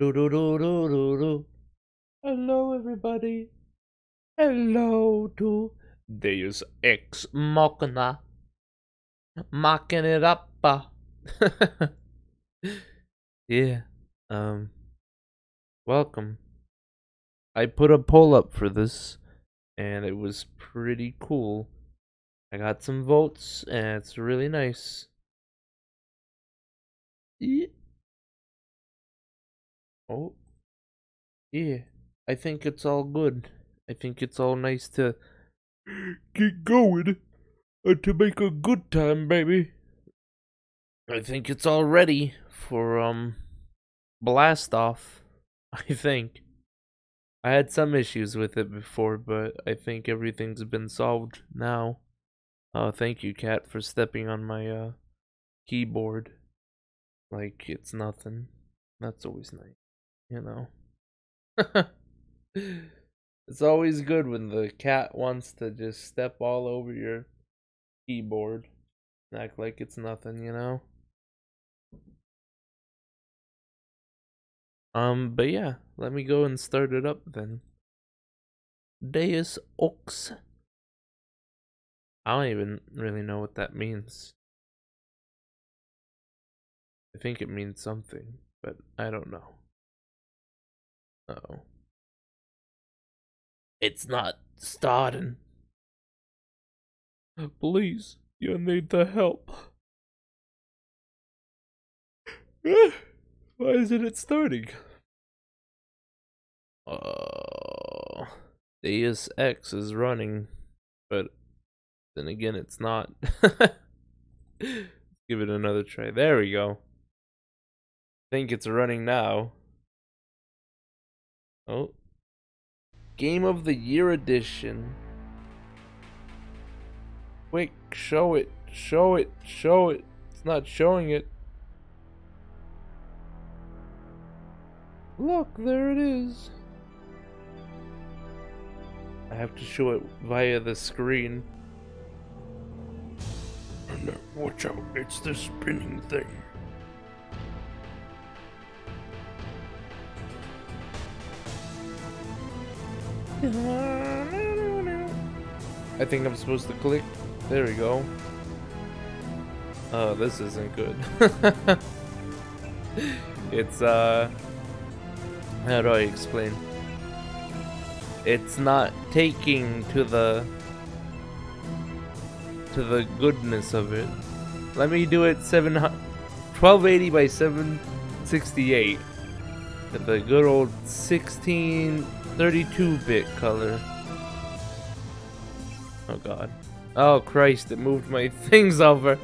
Do do do do do do. Hello, everybody. Hello to Deus Ex Machina. Mocking it up. yeah. Um. Welcome. I put a poll up for this, and it was pretty cool. I got some votes, and it's really nice. Yeah. Oh. Yeah. I think it's all good. I think it's all nice to get going and to make a good time, baby. I think it's all ready for um blast off. I think. I had some issues with it before, but I think everything's been solved now. Uh thank you, Cat, for stepping on my uh keyboard. Like it's nothing. That's always nice, you know. it's always good when the cat wants to just step all over your keyboard. Act like it's nothing, you know? Um, but yeah, let me go and start it up then. Deus Ox. I don't even really know what that means. I think it means something, but I don't know. Uh oh. It's not starting. Please, you need the help. Why isn't it starting? Oh, Deus Ex is running, but then again, it's not. Give it another try. There we go. think it's running now. Oh. Game of the Year edition. Quick, show it, show it, show it. It's not showing it. Look, there it is. I have to show it via the screen. No, watch out, it's the spinning thing. I think I'm supposed to click. There we go. Oh, this isn't good. it's, uh... How do I explain? It's not taking to the... To the goodness of it. Let me do it 700... 1280 by 768. With the good old 16... 32-bit color. Oh god. Oh Christ, it moved my things over.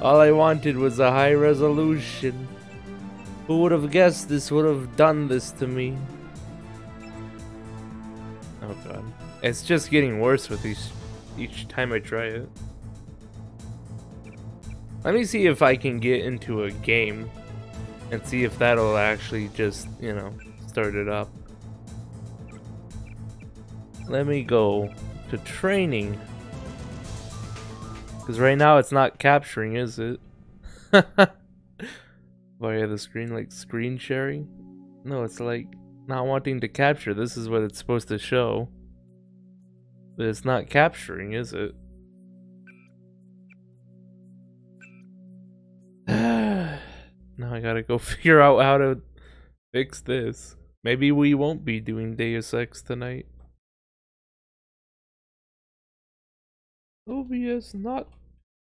All I wanted was a high resolution. Who would have guessed this would have done this to me? Oh god. It's just getting worse with each each time I try it. Let me see if I can get into a game and see if that'll actually just, you know, start it up. Let me go to training. Because right now it's not capturing, is it? Via the screen, like screen sharing? No, it's like not wanting to capture. This is what it's supposed to show. But it's not capturing, is it? now I gotta go figure out how to fix this. Maybe we won't be doing Deus Ex tonight. OBS not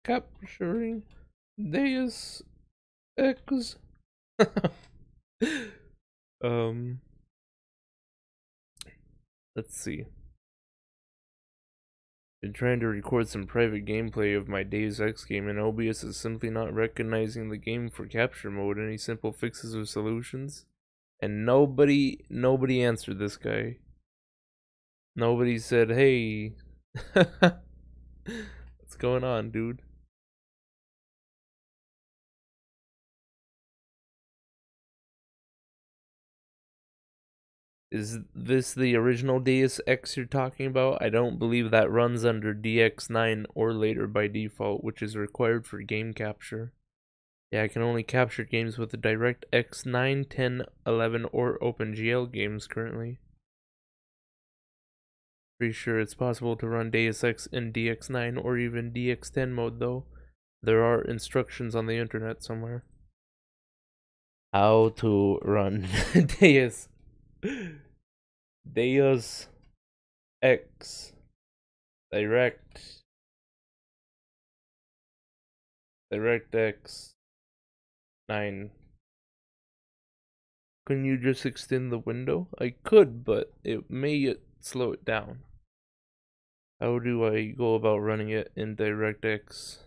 capturing Deus Ex. um, let's see. Been trying to record some private gameplay of my Deus Ex game, and OBS is simply not recognizing the game for capture mode. Any simple fixes or solutions? And nobody, nobody answered this guy. Nobody said, "Hey." What's going on, dude? Is this the original Deus Ex you're talking about? I don't believe that runs under DX9 or later by default, which is required for game capture. Yeah, I can only capture games with the DirectX 9, 10, 11, or OpenGL games currently. Pretty sure it's possible to run Deus Ex in DX9 or even DX10 mode though. There are instructions on the internet somewhere. How to run Deus Deus Ex Direct DirectX 9 Can you just extend the window? I could, but it may slow it down. How do I go about running it in DirectX?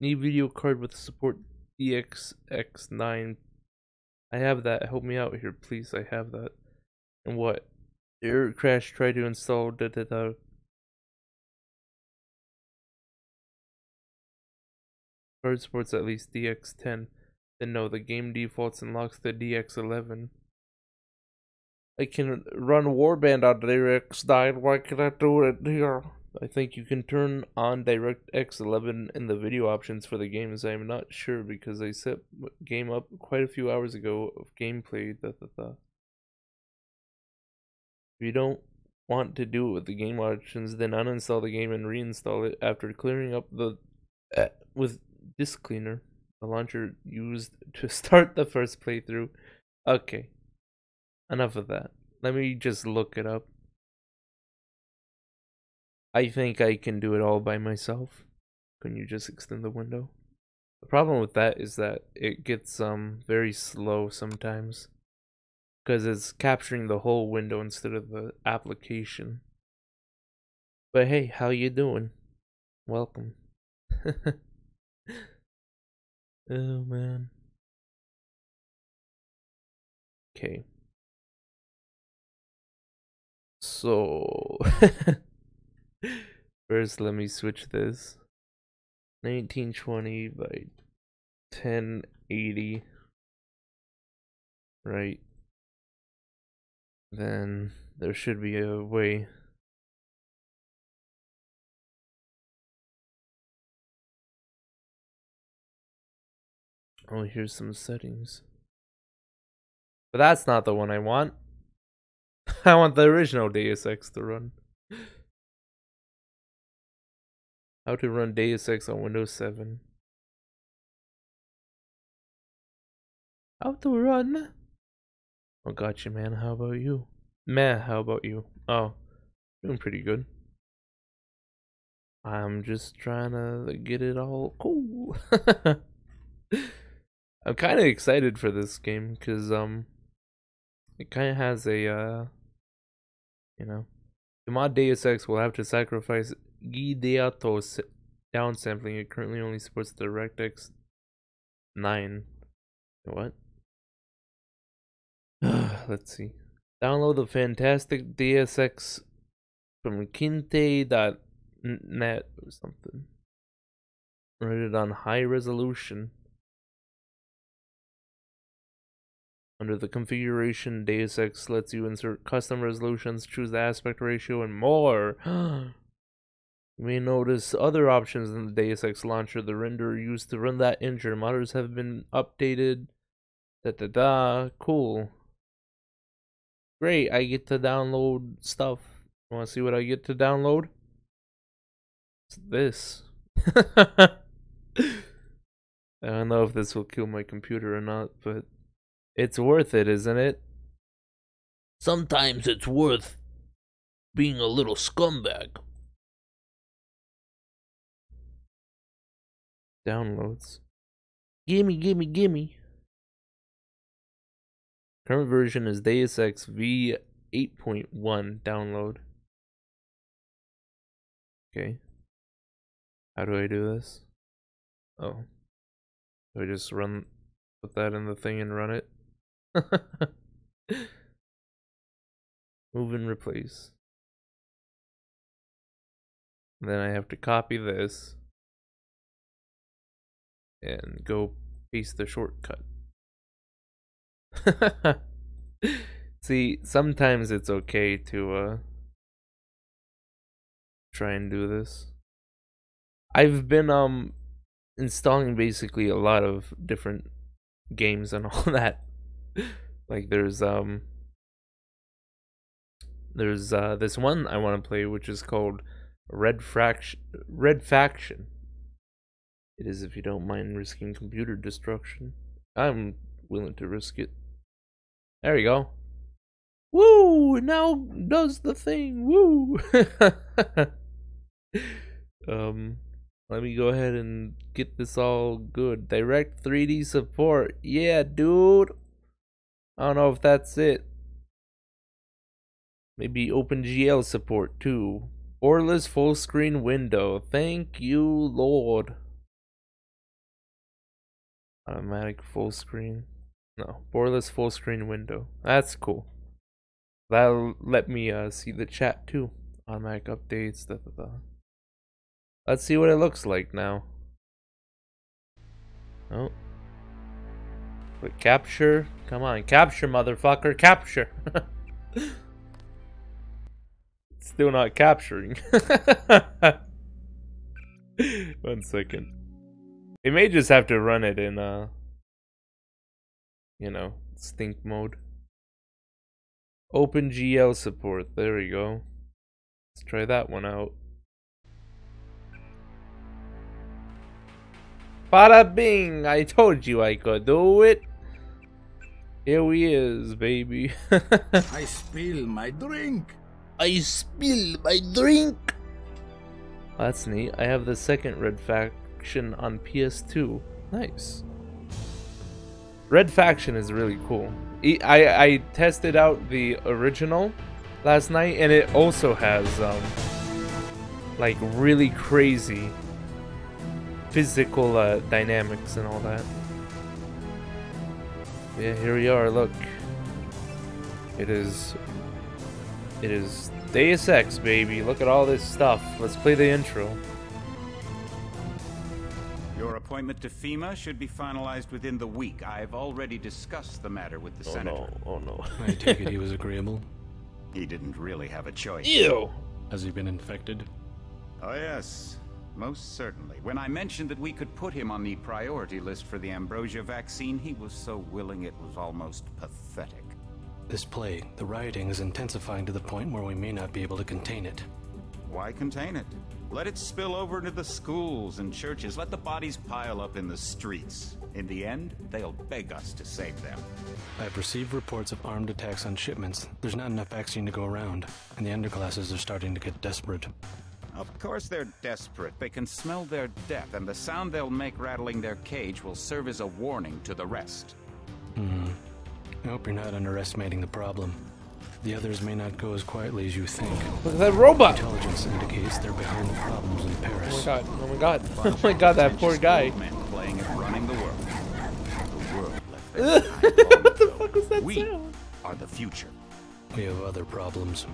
Need video card with support DXX9. I have that. Help me out here, please. I have that. And what? Error crash. Try to install. Da da da. Card supports at least DX10. Then no, the game defaults and locks the DX11. I can run Warband on DirectX 9. Why can I do it here? I think you can turn on DirectX 11 in the video options for the games. I'm not sure because I set game up quite a few hours ago of gameplay. Da, da, da. If you don't want to do it with the game options, then uninstall the game and reinstall it after clearing up the uh, with disk cleaner, the launcher used to start the first playthrough. Okay. Enough of that. Let me just look it up. I think I can do it all by myself. Can you just extend the window? The problem with that is that it gets um very slow sometimes. Because it's capturing the whole window instead of the application. But hey, how you doing? Welcome. oh man. Okay. So, first let me switch this. 1920 by 1080. Right. Then there should be a way. Oh, here's some settings. But that's not the one I want. I want the original Deus Ex to run. How to run Deus Ex on Windows 7. How to run? Oh, gotcha, man. How about you? Meh, how about you? Oh, doing pretty good. I'm just trying to get it all cool. I'm kind of excited for this game because um, it kind of has a uh, you know, the mod Deus Ex will have to sacrifice GeDoSaTo downsampling. It currently only supports DirectX 9. What? Let's see. Download the fantastic Deus Ex from kentie.net or something. Rated on high resolution. Under the configuration, Deus Ex lets you insert custom resolutions, choose the aspect ratio, and more. you may notice other options in the Deus Ex launcher. The renderer used to run that engine. Modders have been updated. Da da da. Cool. Great, I get to download stuff. You want to see what I get to download? It's this. I don't know if this will kill my computer or not, but it's worth it, isn't it? Sometimes it's worth being a little scumbag. Downloads. Gimme, gimme, gimme. Current version is Deus Ex V 8.1 download. Okay. How do I do this? Oh. Do I just run, put that in the thing and run it? Move and replace. then I have to copy this and go paste the shortcut. See, sometimes it's okay to uh try and do this. I've been um installing basically a lot of different games and all that. like there's um there's uh this one I want to play which is called Red Fraction Red Faction. It is if you don't mind risking computer destruction. I'm willing to risk it. There we go. Woo! Now does the thing. Woo! um, let me go ahead and get this all good. Direct 3D support. Yeah, dude. I don't know if that's it. Maybe OpenGL support too. Borderless full screen window. Thank you, Lord. Automatic full screen. No, borderless full screen window. That's cool. That'll let me uh, see the chat too. Automatic updates. Da, da, da. Let's see what it looks like now. Oh. But capture. Come on, capture, motherfucker. Capture. Still not capturing. One second. It may just have to run it in, uh, you know, stink mode. OpenGL support. There we go. Let's try that one out. Bada bing! I told you I could do it. Here he is, baby. I spill my drink. I spill my drink. That's neat. I have the second Red Faction on PS2. Nice. Red Faction is really cool. I, I tested out the original last night, and it also has um, like really crazy physical uh, dynamics and all that. Yeah, here we are. Look, it is. It is Deus Ex, baby. Look at all this stuff. Let's play the intro. Your appointment to FEMA should be finalized within the week. I've already discussed the matter with the Oh senator. no! Oh no! I take it he was agreeable. He didn't really have a choice. Ew! Has he been infected? Oh, yes. Most certainly. When I mentioned that we could put him on the priority list for the ambrosia vaccine, he was so willing it was almost pathetic. This plague, the rioting is intensifying to the point where we may not be able to contain it. Why contain it? Let it spill over into the schools and churches. Let the bodies pile up in the streets. In the end, they'll beg us to save them. I've received reports of armed attacks on shipments. There's not enough vaccine to go around, and the underclasses are starting to get desperate. Of course they're desperate. They can smell their death, and the sound they'll make rattling their cage will serve as a warning to the rest. Hmm. I hope you're not underestimating the problem. The others may not go as quietly as you think. Look at that robot! Intelligence indicates they're behind the problems in Paris. Oh my god! Oh my god! Oh my god! That poor guy! Men playing at running the world. The world left them behind long what the fuck was that We sound? are the future. We have other problems.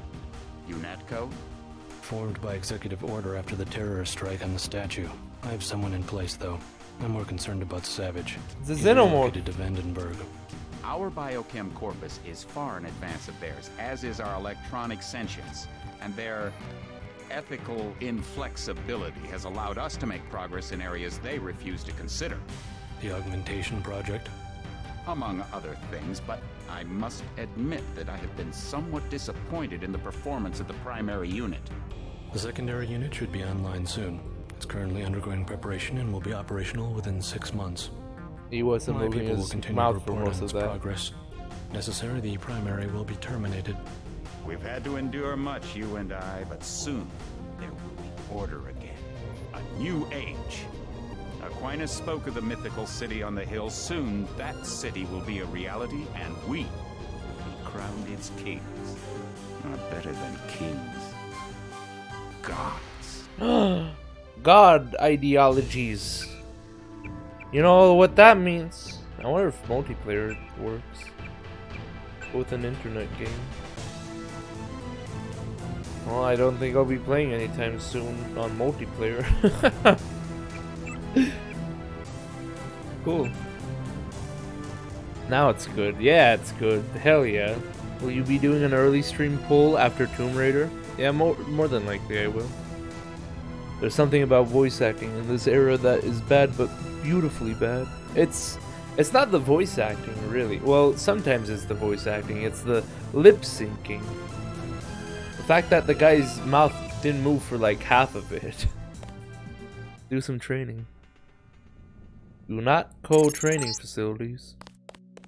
UNATCO? Formed by executive order after the terrorist strike on the statue. I have someone in place, though. I'm more concerned about Savage. It's a He's xenomorph. relocated to Vandenberg. Our biochem corpus is far in advance of theirs, as is our electronic sentience. And their ethical inflexibility has allowed us to make progress in areas they refuse to consider. The augmentation project. among other things, but I must admit that I have been somewhat disappointed in the performance of the primary unit. The secondary unit should be online soon. It's currently undergoing preparation and will be operational within six months. He wasn't My moving people will his continue to mouth for report most on of its that. progress. Necessary, the primary will be terminated. We've had to endure much, you and I, but soon there will be order again. A new age. Aquinas spoke of the mythical city on the hill. Soon that city will be a reality, and we will be crowned its kings. Not better than kings. Gods. God ideologies. You know what that means? I wonder if multiplayer works with an internet game. Well, I don't think I'll be playing anytime soon on multiplayer. cool. Now it's good. Yeah, it's good. Hell yeah. Will you be doing an early stream pull after Tomb Raider? Yeah, more more than likely I will. There's something about voice acting in this era that is bad but beautifully bad. It's it's not the voice acting really. Well, sometimes it's the voice acting. It's the lip syncing. The fact that the guy's mouth didn't move for like half of it. Do some training. Do not call training facilities.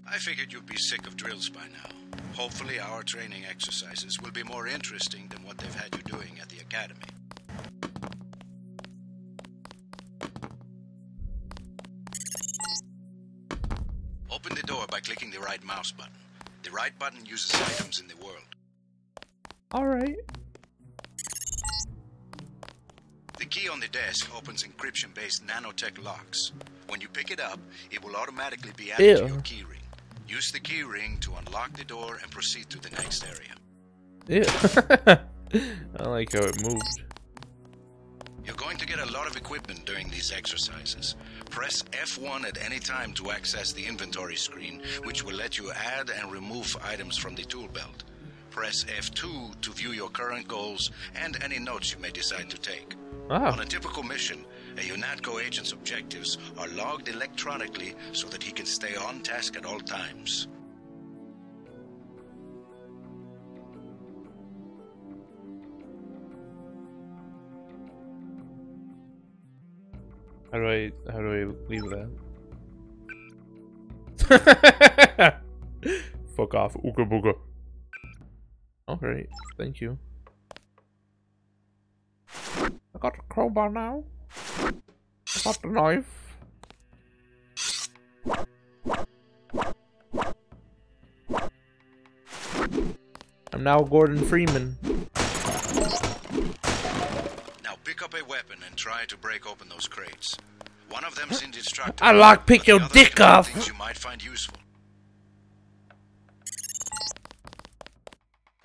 I figured you'd be sick of drills by now. Hopefully, our training exercises will be more interesting than what they've had you doing at the academy. Open the door by clicking the right mouse button. The right button uses items in the world. Alright. The key on the desk opens encryption based nanotech locks. When you pick it up, it will automatically be added to Ew. your keyring. Use the keyring to unlock the door and proceed to the next area. Ew. I like how it moved. You're going to get a lot of equipment during these exercises. Press F1 at any time to access the inventory screen, which will let you add and remove items from the tool belt. Press F2 to view your current goals and any notes you may decide to take. On Ah, a typical mission, a UNATCO agent's objectives are logged electronically so that he can stay on task at all times. how do I how do I leave that? Fuck off, ooga booga. Alright, thank you. I got the crowbar now. I got the knife. I'm now Gordon Freeman. Now pick up a weapon and try to break open those crates. One of them's indestructible. I lockpick but the your dick off. Things you might find useful.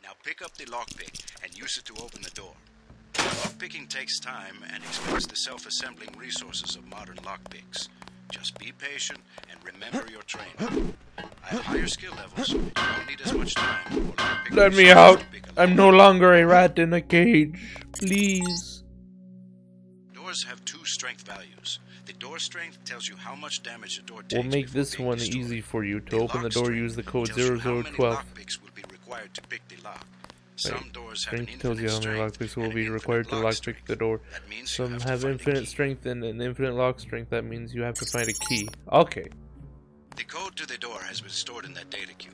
Now pick up the lockpick and use it to open the door. Lockpicking takes time and expends the self-assembling resources of modern lockpicks. Just be patient and remember your training. At higher skill levels, you won't need as much time Let me out. to pick a I'm no longer a rat in a cage. Please. Doors have two strength values. The door strength tells you how much damage the door takes. We'll make this one destroyed. easy for you. To The open the door, use the code tells you how many 0012. Lockpicks will be required to pick the lock. Some doors have Strength tells you how many infinite lockpicks strength will and be an required to infinite lock lockpick strength. the door. That means you Some have to have find a infinite key. strength and an infinite lock strength. That means you have to find a key. Okay. The code to the door has been stored in that data cube.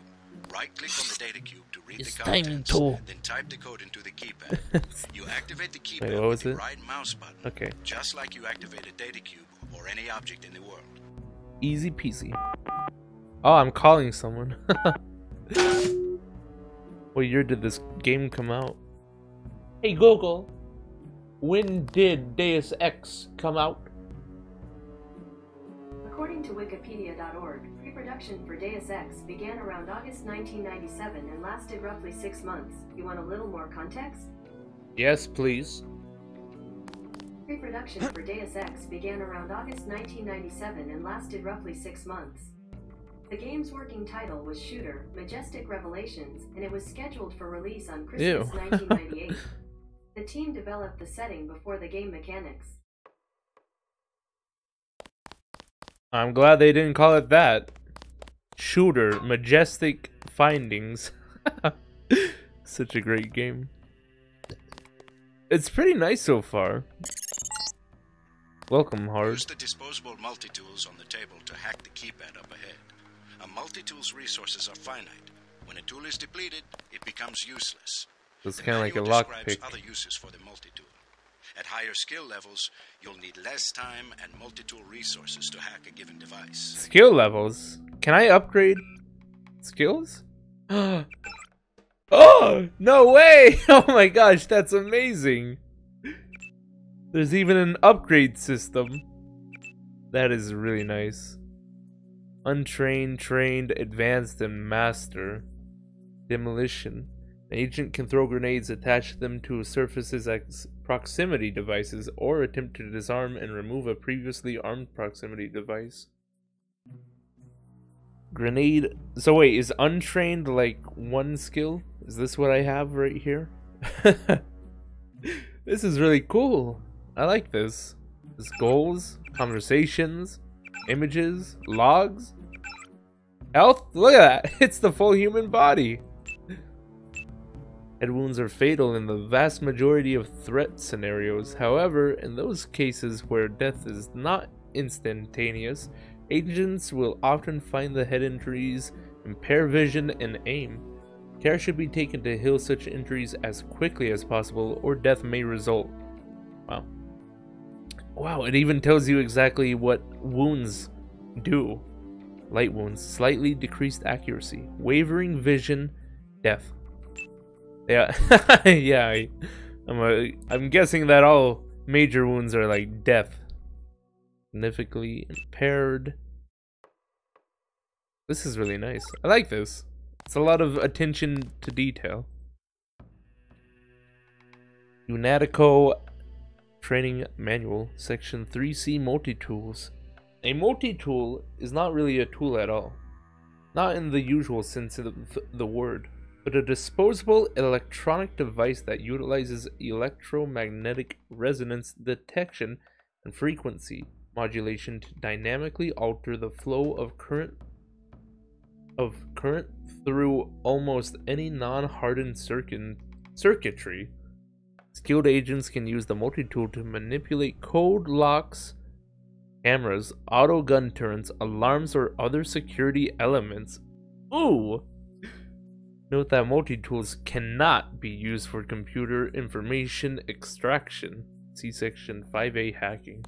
Right-click on the data cube to read It's the timing contents, tool. then type the code into the keypad. you activate the keypad Wait, with the it? right mouse button, Okay. just like you activate a data cube or any object in the world. Easy peasy. Oh, I'm calling someone. what year did this game come out? Hey Google, when did Deus Ex come out? According to Wikipedia.org, pre-production for Deus Ex began around August 1997 and lasted roughly six months. You want a little more context? Yes, please. Pre-production for Deus Ex began around August 1997 and lasted roughly six months. The game's working title was Shooter Majestic Revelations, and it was scheduled for release on Christmas Ew. 1998. The team developed the setting before the game mechanics. I'm glad they didn't call it that. Shooter, Majestic Findings. Such a great game. It's pretty nice so far. Welcome, Hard. Use the disposable multi-tools on the table to hack the keypad up ahead. A multi-tool's resources are finite. When a tool is depleted, it becomes useless. It's kind of like a lockpick. other uses for the multi-tool. At higher skill levels, you'll need less time and multi-tool resources to hack a given device. Skill levels. Can I upgrade skills? oh, no way! Oh my gosh, that's amazing. There's even an upgrade system. That is really nice. Untrained, trained, advanced, and master. Demolition. An agent can throw grenades, attach them to surface's proximity devices, or attempt to disarm and remove a previously armed proximity device. Grenade. So wait, is untrained like one skill? Is this what I have right here? this is really cool. I like this. This goals, conversations, images, logs, health. Look at that. It's the full human body. Head wounds are fatal in the vast majority of threat scenarios. However, in those cases where death is not instantaneous, agents will often find the head injuries impair vision and aim. Care should be taken to heal such injuries as quickly as possible or death may result. Wow. It even tells you exactly what wounds do. Light wounds, slightly decreased accuracy, wavering vision, death. Yeah, yeah. I, I'm a, I'm guessing that all major wounds are like death. Significantly impaired. This is really nice. I like this. It's a lot of attention to detail. Unatico Training Manual, Section 3C Multi-Tools. A multi-tool is not really a tool at all. Not in the usual sense of the word but a disposable electronic device that utilizes electromagnetic resonance detection and frequency modulation to dynamically alter the flow of current of current through almost any non-hardened circuit circuitry. Skilled agents can use the multi-tool to manipulate code locks, cameras, auto gun turrets, alarms, or other security elements. Ooh! Note that multi-tools cannot be used for computer information extraction. See section 5A hacking.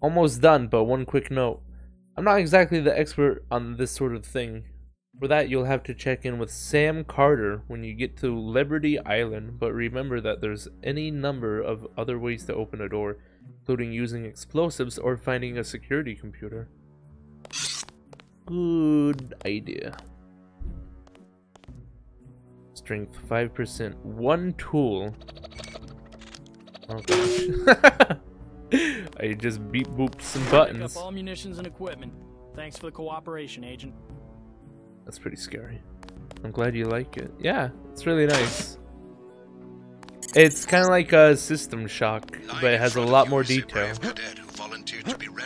Almost done, but one quick note. I'm not exactly the expert on this sort of thing. For that, you'll have to check in with Sam Carter when you get to Liberty Island, but remember that there's any number of other ways to open a door, including using explosives or finding a security computer. Good idea. Strength 5%. One tool. Oh gosh. I just beep booped some buttons. Pick up all munitions and equipment. Thanks for the cooperation, Agent. That's pretty scary. I'm glad you like it. Yeah, it's really nice. It's kind of like a System Shock, but it has a lot more detail.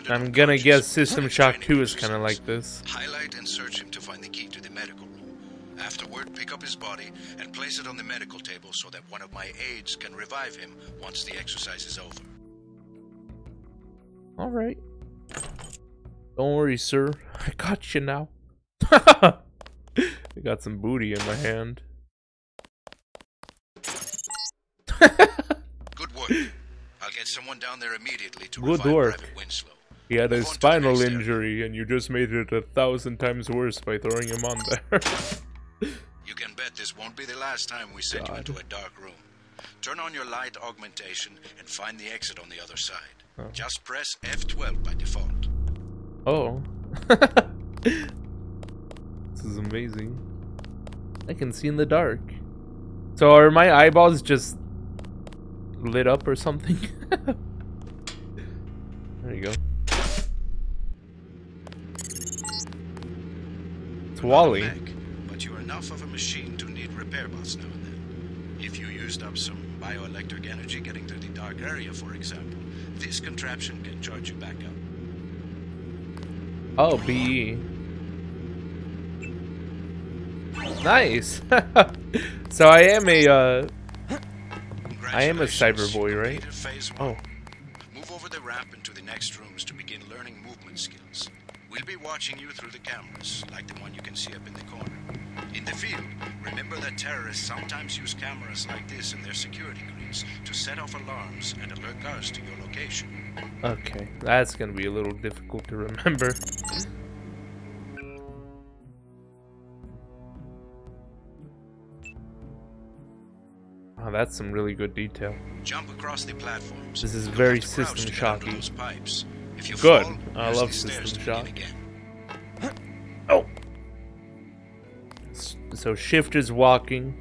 I'm gonna guess System Shock 2 is kind of like this. Highlight and search him to find the key to the medical room. Afterward, pick up his body and place it on the medical table so that one of my aides can revive him once the exercise is over. Alright. Don't worry, sir. I got you now. I got some booty in my hand. Good work. I'll get someone down there immediately to Good work. Winslow. He had a Move on spinal next area. injury, and you just made it a thousand times worse by throwing him on there. You can bet this won't be the last time we send you into a dark room. Turn on your light augmentation and find the exit on the other side. Oh. Just press F12 by default. oh. is amazing. I can see in the dark. So are my eyeballs just lit up or something? there you go. It's Wally. Mech, but you're enough of a machine to need repair bots now and then. If you used up some bioelectric energy getting to the dark area, for example, this contraption can charge you back up. Oh, BE. Nice. so I am a uh I am a cyber boy, right? Oh. Move over the ramp into the next rooms to begin learning movement skills. We'll be watching you through the cameras, like the one you can see up in the corner. In the field, remember that terrorists sometimes use cameras like this in their security grills to set off alarms and alert guards to your location. Okay, that's gonna be a little difficult to remember. That's some really good detail. Jump across the platforms. This is You'll very have to crouch System Shocky. pipes. If you Good. fall, I love System Shock. again. Oh. So shift is walking.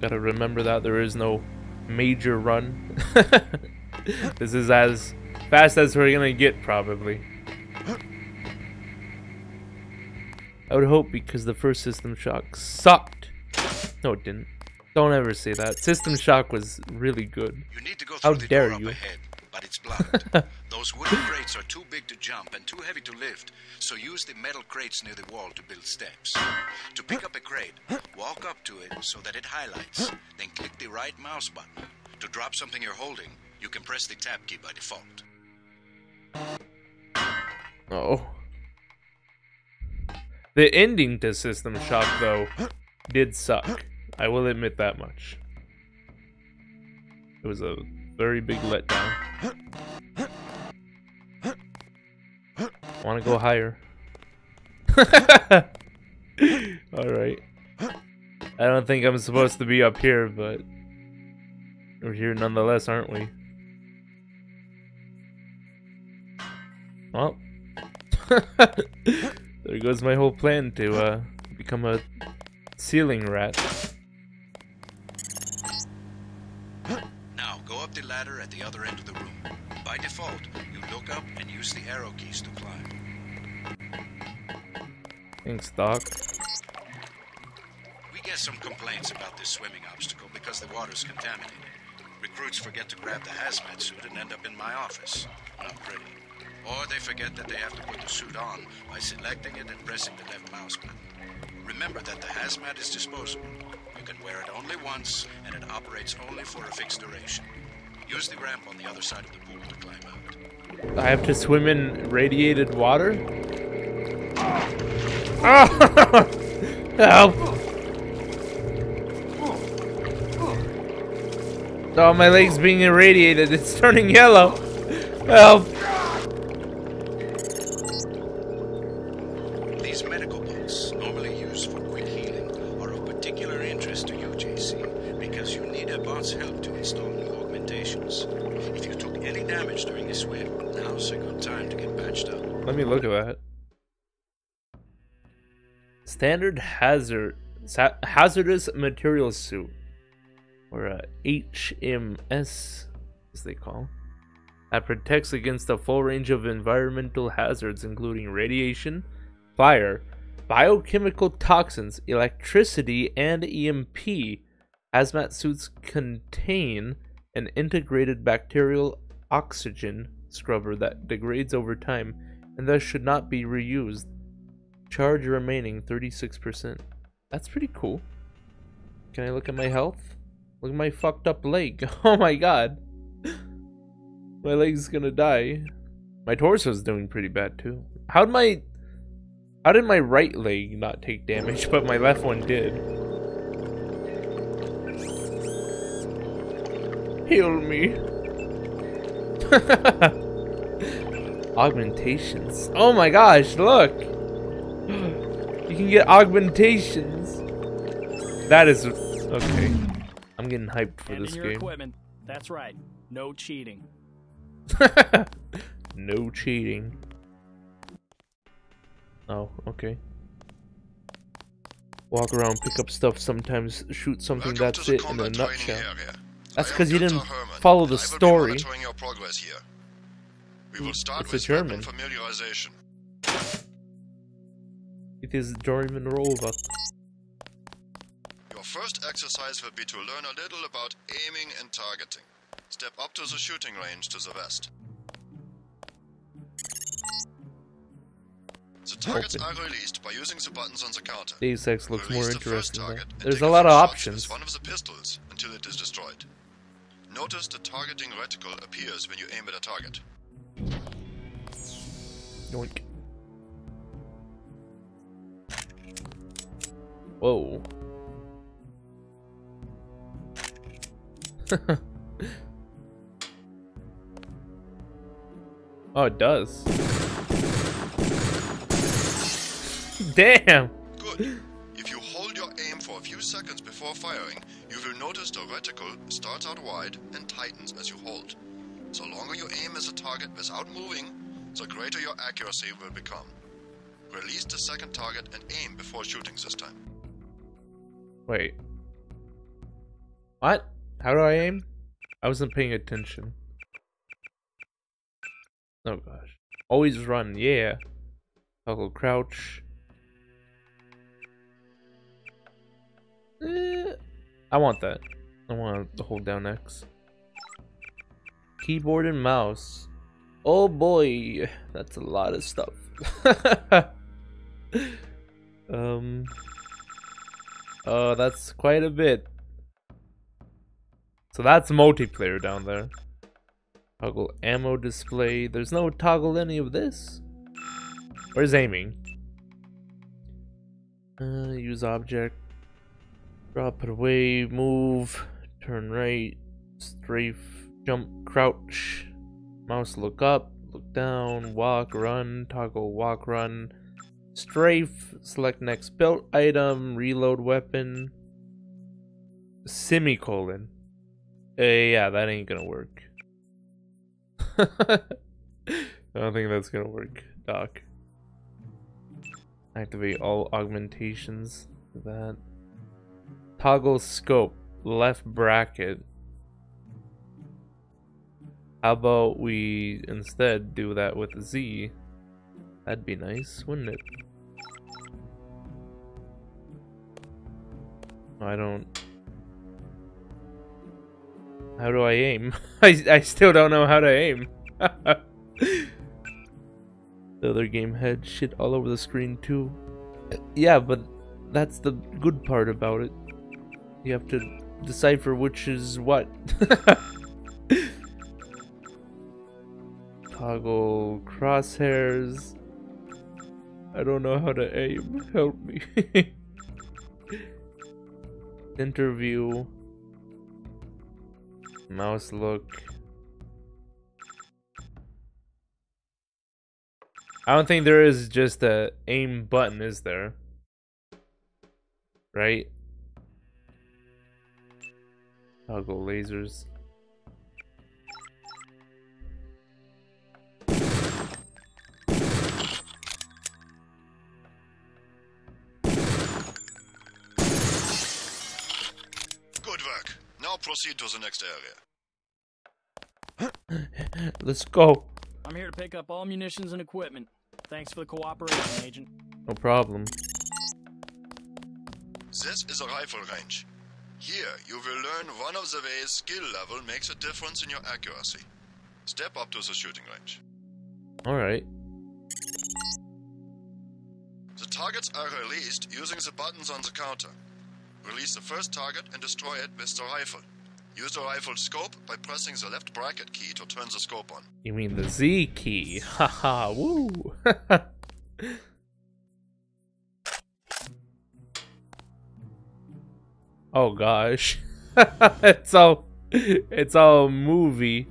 Gotta remember that there is no major run. this is as fast as we're gonna get, probably. I would hope because the first System Shock sucked. No, it didn't. Don't ever say that. System Shock was really good. You need to go How dare you. up ahead, but it's blocked. Those wooden crates are too big to jump and too heavy to lift, so use the metal crates near the wall to build steps. To pick up a crate, walk up to it so that it highlights, then click the right mouse button. To drop something you're holding, you can press the tab key by default. Oh. The ending to System Shock, though, did suck. I will admit that much. It was a very big letdown. Want to go higher? Alright. I don't think I'm supposed to be up here, but we're here nonetheless, aren't we? Well, there goes my whole plan to uh, become a ceiling rat. Up the ladder at the other end of the room. By default, you look up and use the arrow keys to climb. Thanks, Doc. We get some complaints about this swimming obstacle because the water's contaminated. Recruits forget to grab the hazmat suit and end up in my office. Not pretty. Or they forget that they have to put the suit on by selecting it and pressing the left mouse button. Remember that the hazmat is disposable. You can wear it only once, and it operates only for a fixed duration. Use the ramp on the other side of the pool to climb out. I have to swim in radiated water? Ah! Help! Oh, my leg's being irradiated. It's turning yellow. Help! Hazard hazardous materials suit, or a HMS, as they call, that protects against a full range of environmental hazards, including radiation, fire, biochemical toxins, electricity, and EMP. Hazmat suits contain an integrated bacterial oxygen scrubber that degrades over time and thus should not be reused. Charge remaining 36%. That's pretty cool. Can I look at my health? Look at my fucked up leg. Oh my god. My leg's gonna die. My torso's doing pretty bad too. How'd my how did my right leg not take damage, but my left one did? Heal me. Augmentations. Oh my gosh, look! You can get augmentations. That is okay. I'm getting hyped for Hand this your game. equipment. That's right. No cheating. no cheating. Oh, okay. Walk around, pick up stuff, sometimes shoot something, Welcome that's it in a nutshell. area. That's because you didn't Hermann, follow the and I will be story. your progress here. We will hmm, start It's a with German. familiarization. It is German robot. Your first exercise will be to learn a little about aiming and targeting. Step up to the shooting range to the west. The targets Open. are released by using the buttons on the counter. Deus Ex looks more the interesting. There's a lot of options. one of the pistols until it is destroyed. Notice the targeting reticle appears when you aim at a target. Yoink. Whoa. oh, it does. Damn. Good. If you hold your aim for a few seconds before firing, you will notice the reticle starts out wide and tightens as you hold. The longer you aim as a target without moving, the greater your accuracy will become. Release the second target and aim before shooting this time. Wait. What? How do I aim? I wasn't paying attention. Oh gosh. Always run, yeah. Toggle crouch. Eh, I want that. I want to hold down X. Keyboard and mouse. Oh boy, that's a lot of stuff. um. Oh, that's quite a bit. So that's multiplayer down there. Toggle ammo display. There's no toggle any of this. Where's aiming? Uh, use object. Drop it away. Move. Turn right. Strafe. Jump. Crouch. Mouse look up. Look down. Walk. Run. Toggle walk. Run. Strafe. Select next built item. Reload weapon. Semicolon. Uh, yeah, that ain't gonna work. I don't think that's gonna work, Doc. Activate all augmentations. That. Toggle scope. Left bracket. How about we instead do that with Z? That'd be nice, wouldn't it? I don't... How do I aim? I, I still don't know how to aim. the other game had shit all over the screen too. Yeah, but that's the good part about it. You have to decipher which is what. Toggle crosshairs. I don't know how to aim. Help me. Interview. Mouse look. I don't think there is just a aim button, is there? Right? Toggle lasers. Proceed to the next area. Let's go. I'm here to pick up all munitions and equipment. Thanks for the cooperation, Agent. No problem. This is a rifle range. Here, you will learn one of the ways skill level makes a difference in your accuracy. Step up to the shooting range. Alright. The targets are released using the buttons on the counter. Release the first target and destroy it with the rifle. Use the rifle scope by pressing the left bracket key to turn the scope on. You mean the Z key? Haha, woo! oh gosh. it's all it's all movie.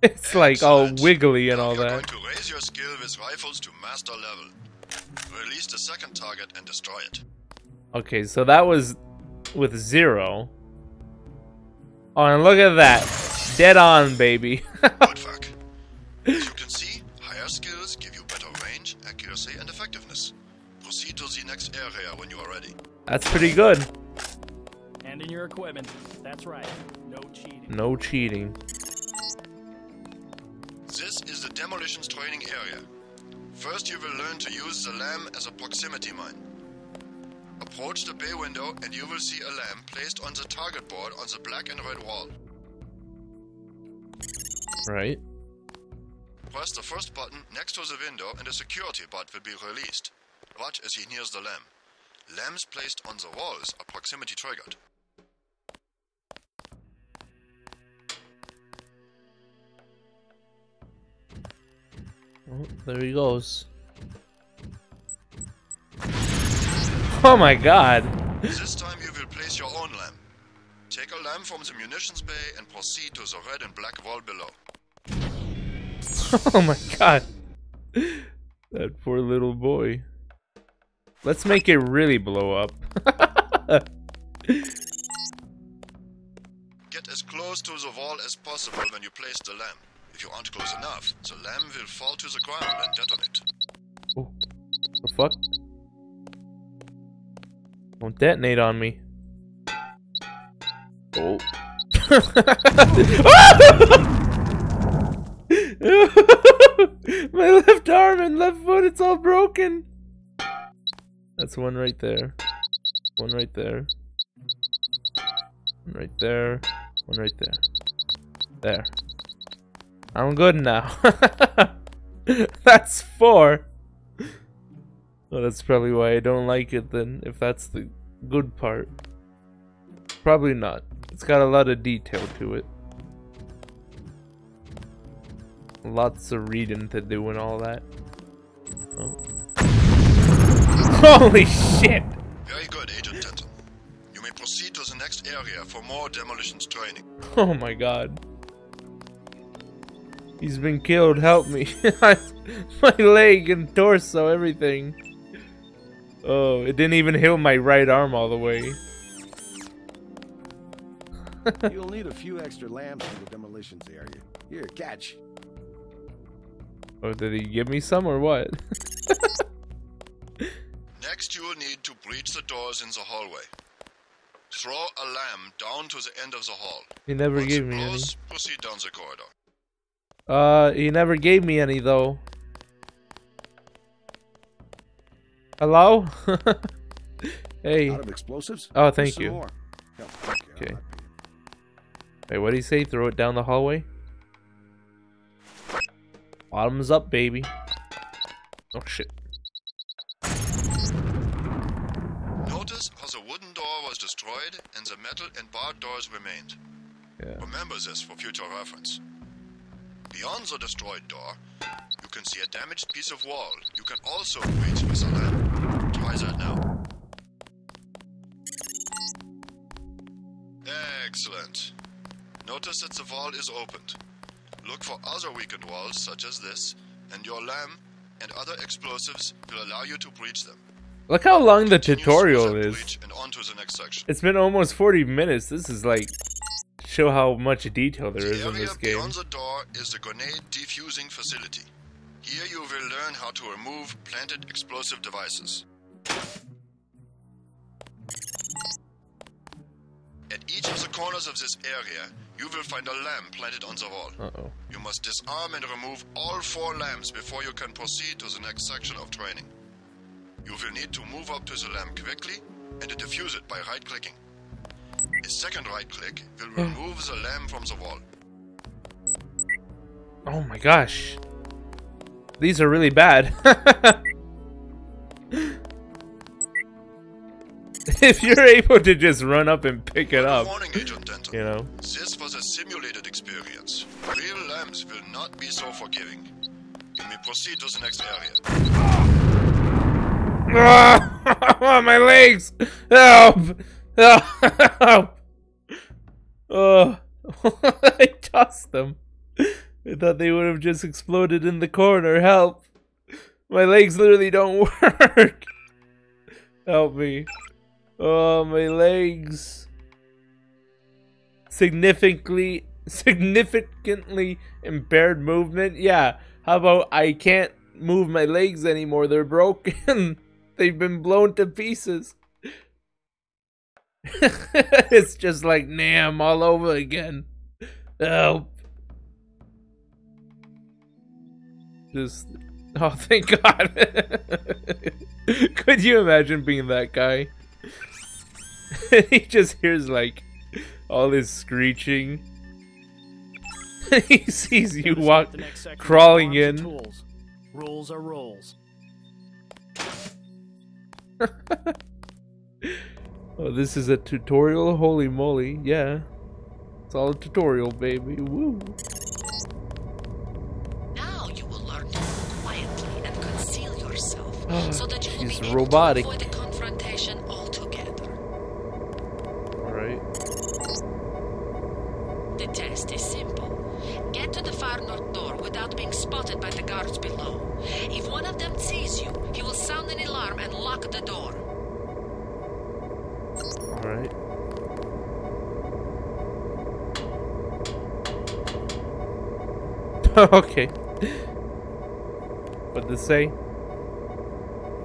It's like all wiggly and all you're that. going to raise your skill with rifles to master level. Release the second target and destroy it. Okay, so that was with zero. Oh, and look at that. Dead on, baby. Good work. As you can see, higher skills give you better range, accuracy, and effectiveness. Proceed to the next area when you are ready. That's pretty good. And in your equipment. That's right. No cheating. No cheating. This is the demolitions training area. First, you will learn to use the LAM as a proximity mine. Approach the bay window and you will see a LAM placed on the target board on the black and red wall. Right. Press the first button next to the window and a security bot will be released. Watch as he nears the LAM. LAMs placed on the walls are proximity triggered. Oh, there he goes. Oh my god. This time you will place your own LAM. Take a LAM from the munitions bay and proceed to the red and black wall below. Oh my god. That poor little boy. Let's make it really blow up. Get as close to the wall as possible when you place the LAM. If you aren't close enough, the LAM will fall to the ground and detonate. oh, the fuck? Don't detonate on me. Oh. My left arm and left foot, it's all broken. That's one right there. One right there. One right there. One right there. There. I'm good now. that's four. Well, that's probably why I don't like it then, if that's the good part. Probably not. It's got a lot of detail to it. Lots of reading to do and all that. Oh. Holy shit! Very good, Agent Denton. You may proceed to the next area for more demolitions training. Oh my god. He's been killed, help me. my leg and torso, everything. Oh, it didn't even heal my right arm all the way. You'll need a few extra LAMs in the demolitions area. Here, catch. Oh, did he give me some or what? Next, you will need to breach the doors in the hallway. Throw a LAM down to the end of the hall. He never Once gave you me any. proceed down the corridor. Uh, he never gave me any though. Hello? hey. Out of explosives? Oh, thank Here's you. more. Hell, fuck yeah, Okay. I'll Wait, what did he say? Throw it down the hallway? Bottoms up, baby. Oh shit. Notice how the wooden door was destroyed and the metal and barred doors remained. Yeah. Remember this for future reference. Beyond the destroyed door, you can see a damaged piece of wall. You can also breach with a LAM. Try that now. Excellent. Notice that the wall is opened. Look for other weakened walls, such as this, and your LAM and other explosives will allow you to breach them. Look how long the Continue tutorial through that is. breach and on the next section. It's been almost 40 minutes. This is like show how much detail there is the in this game. beyond the door is the grenade defusing facility. Here you will learn how to remove planted explosive devices. At each of the corners of this area, you will find a LAM planted on the wall. Uh-oh. You must disarm and remove all four LAMs before you can proceed to the next section of training. You will need to move up to the LAM quickly and to defuse it by right-clicking. A second right-click will remove the LAM from the wall. Oh my gosh. These are really bad. if you're able to just run up and pick it up, Agent you know. This was a simulated experience. Real LAMs will not be so forgiving. You may proceed to the next area. Ah, my legs! Help! Help! Oh, I tossed them. I thought they would have just exploded in the corner. Help! My legs literally don't work. Help me. Oh, my legs. Significantly, significantly impaired movement. Yeah. How about I can't move my legs anymore? They're broken. They've been blown to pieces. it's just like Nam all over again. Help. Just oh thank God. Could you imagine being that guy? he just hears like all this screeching. he sees you walk start the next section with crawling in. Tools. Rules are rules. Oh, this is a tutorial? Holy moly, yeah. It's all a tutorial, baby. Woo. Now you will learn to move quietly and conceal yourself so that you will She's be able robotic. to avoid the confrontation altogether. Alright. The test is simple. Get to the far north door without being guards below. If one of them sees you, he will sound an alarm and lock the door. Alright. okay. What to say?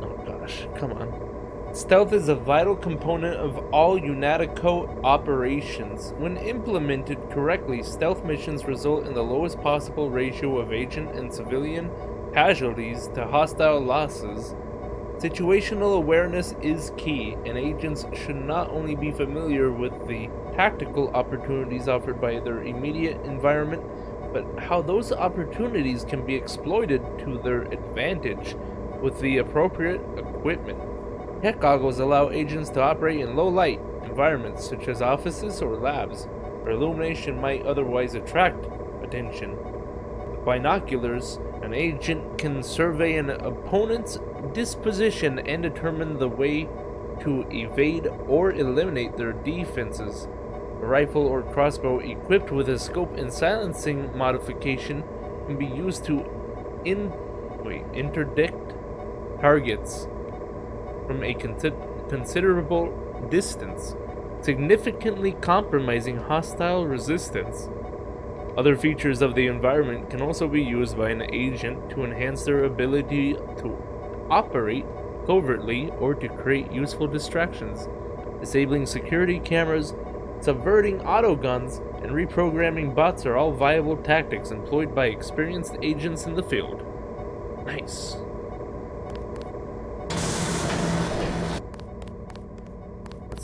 Oh gosh, come on. Stealth is a vital component of all UNATCO operations. When implemented correctly, stealth missions result in the lowest possible ratio of agent and civilian casualties to hostile losses. Situational awareness is key, and agents should not only be familiar with the tactical opportunities offered by their immediate environment, but how those opportunities can be exploited to their advantage with the appropriate equipment. Tech goggles allow agents to operate in low light environments such as offices or labs, where illumination might otherwise attract attention. With binoculars, an agent can survey an opponent's disposition and determine the way to evade or eliminate their defenses. A rifle or crossbow equipped with a scope and silencing modification can be used to in wait, interdict targets from a consi- considerable distance, significantly compromising hostile resistance. Other features of the environment can also be used by an agent to enhance their ability to operate covertly or to create useful distractions. Disabling security cameras, subverting auto guns, and reprogramming bots are all viable tactics employed by experienced agents in the field. Nice.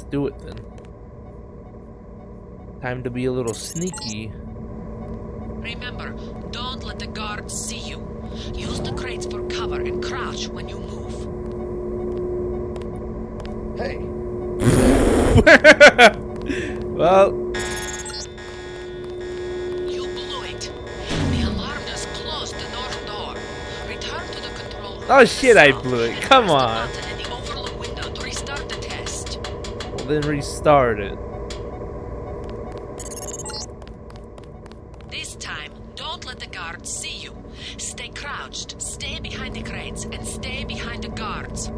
Do it then. Time to be a little sneaky. Remember, don't let the guards see you. Use the crates for cover and crouch when you move. Hey, well, You blew it. The alarm just closed the north door. Return to the control room. oh shit, I blew it. Come on. Well, then restart it. This time, don't let the guards see you. Stay crouched, stay behind the crates, and stay behind the guards.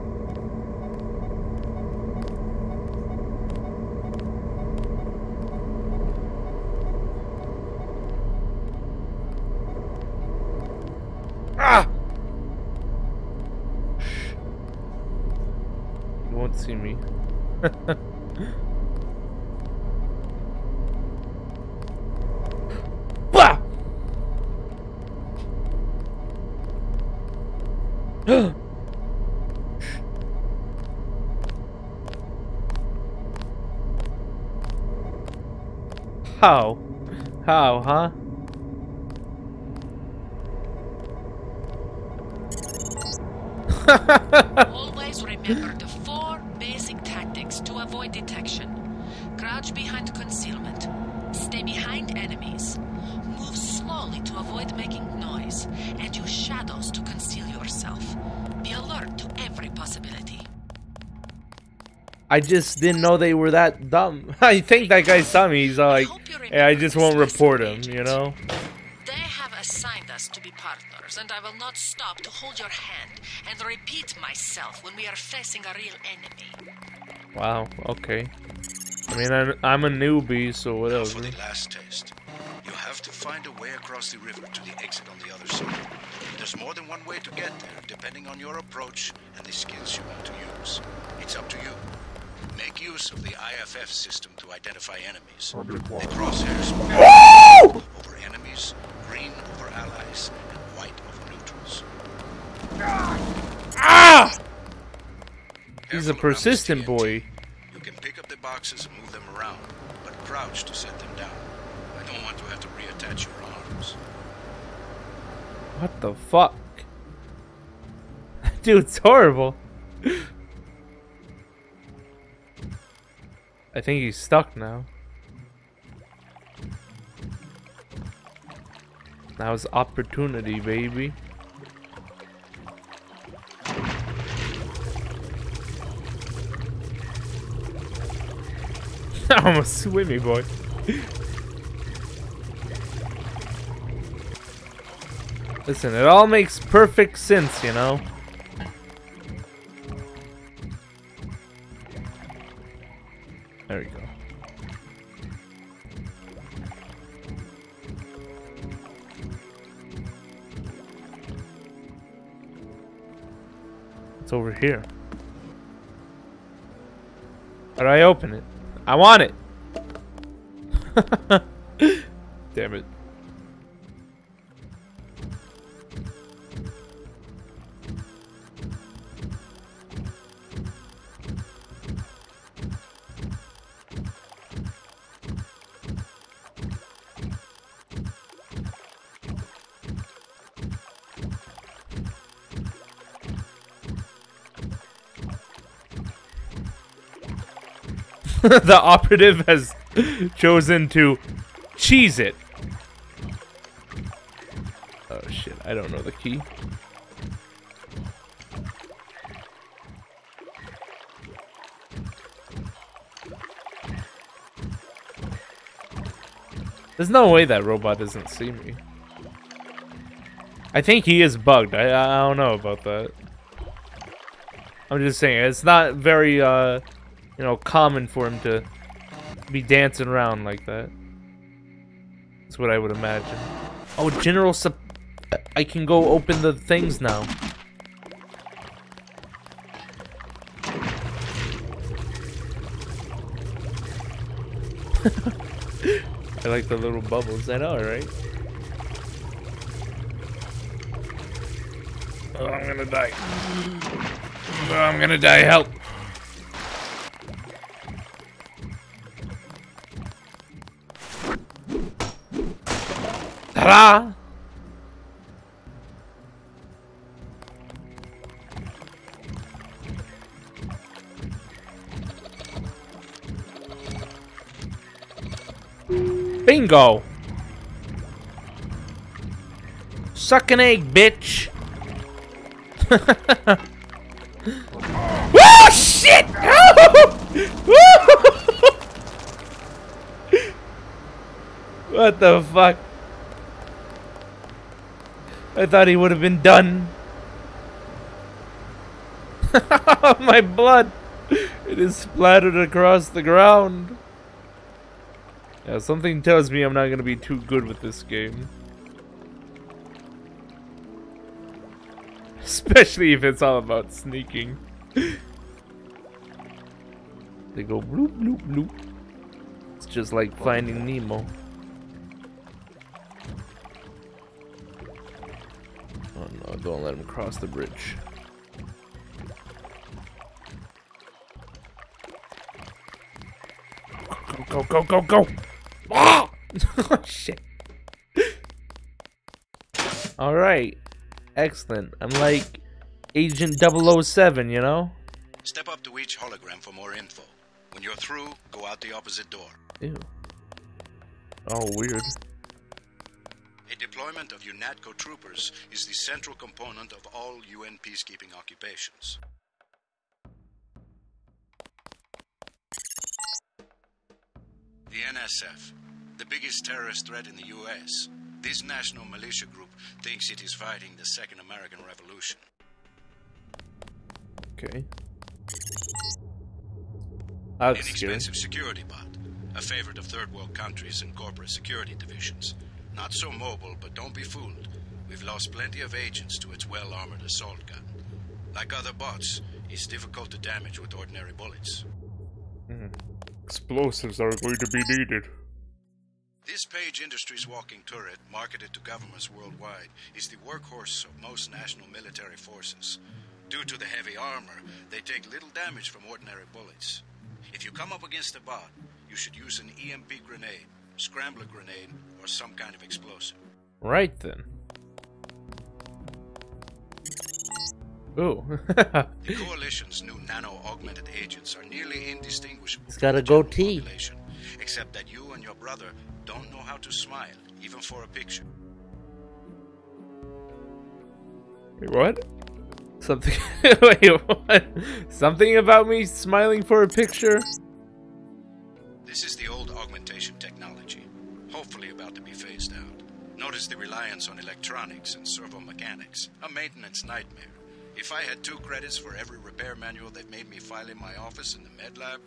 How? How, huh? Always remember the four basic tactics to avoid detection. Crouch behind concealment. Stay behind enemies. Move slowly to avoid making noise. And use shadows to conceal yourself. Be alert to every possibility. I just didn't know they were that dumb. I think that guy saw me. He's like, "Hey, I just won't report him," you know? They have assigned us to be partners, and I will not stop to hold your hand and repeat myself when we are facing a real enemy. Wow. Okay. I mean, I'm, I'm a newbie, so Now whatever. for the last test. You have to find a way across the river to the exit on the other side. There's more than one way to get there, depending on your approach and the skills you want to use. It's up to you. Make use of the IFF system to identify enemies. The crosshairs Woo! over enemies, green over allies, and white over neutrals. Ah! He's a Careful around the persistent boy. You can pick up the boxes and move them around, but crouch to set them down. I don't want to have to reattach your arms. What the fuck? Dude's horrible. I think he's stuck now. Now's opportunity, baby. I'm a swimmy boy. Listen, it all makes perfect sense, you know? It's over here. How do I open it? I want it! Damn it. the operative has chosen to cheese it. Oh shit, I don't know the key. There's no way that robot doesn't see me. I think he is bugged. I, I don't know about that. I'm just saying, it's not very, uh, you know, common for him to be dancing around like that. That's what I would imagine. Oh, General Sup... I can go open the things now. I like the little bubbles. I know, right? Oh, I'm gonna die. Oh, I'm gonna die. Help. Ta-da! Bingo! Suck an egg, bitch! oh shit! what the fuck? I thought he would have been done. My blood! It is splattered across the ground. Yeah, something tells me I'm not gonna be too good with this game. Especially if it's all about sneaking. they go bloop bloop bloop. It's just like finding Nemo. Oh no, don't let him cross the bridge. Go, go, go, go, go! Ah! oh shit. Alright. Excellent. I'm like Agent 007, you know? Step up to each hologram for more info. When you're through, go out the opposite door. Ew. Oh, weird. A deployment of UNATCO troopers is the central component of all UN peacekeeping occupations. The NSF, the biggest terrorist threat in the US. This national militia group thinks it is fighting the Second American Revolution. Okay. An expensive security bot, a favorite of third world countries and corporate security divisions. Not so mobile, but don't be fooled. We've lost plenty of agents to its well armored assault gun. Like other bots, it's difficult to damage with ordinary bullets. Mm. Explosives are going to be needed. This Page Industries walking turret, marketed to governments worldwide, is the workhorse of most national military forces. Due to the heavy armor, they take little damage from ordinary bullets. If you come up against a bot, you should use an EMP grenade, scrambler grenade, or some kind of explosive. Right then. Ooh. the coalition's new nano-augmented agents are nearly indistinguishable. He's got a goatee. Except that you and your brother don't know how to smile, even for a picture. Wait, what? Something. Wait, what? Something about me smiling for a picture? This is the old augmentation technology, Notice the reliance on electronics and servo mechanics, a maintenance nightmare. If I had two credits for every repair manual that made me file in my office in the med lab.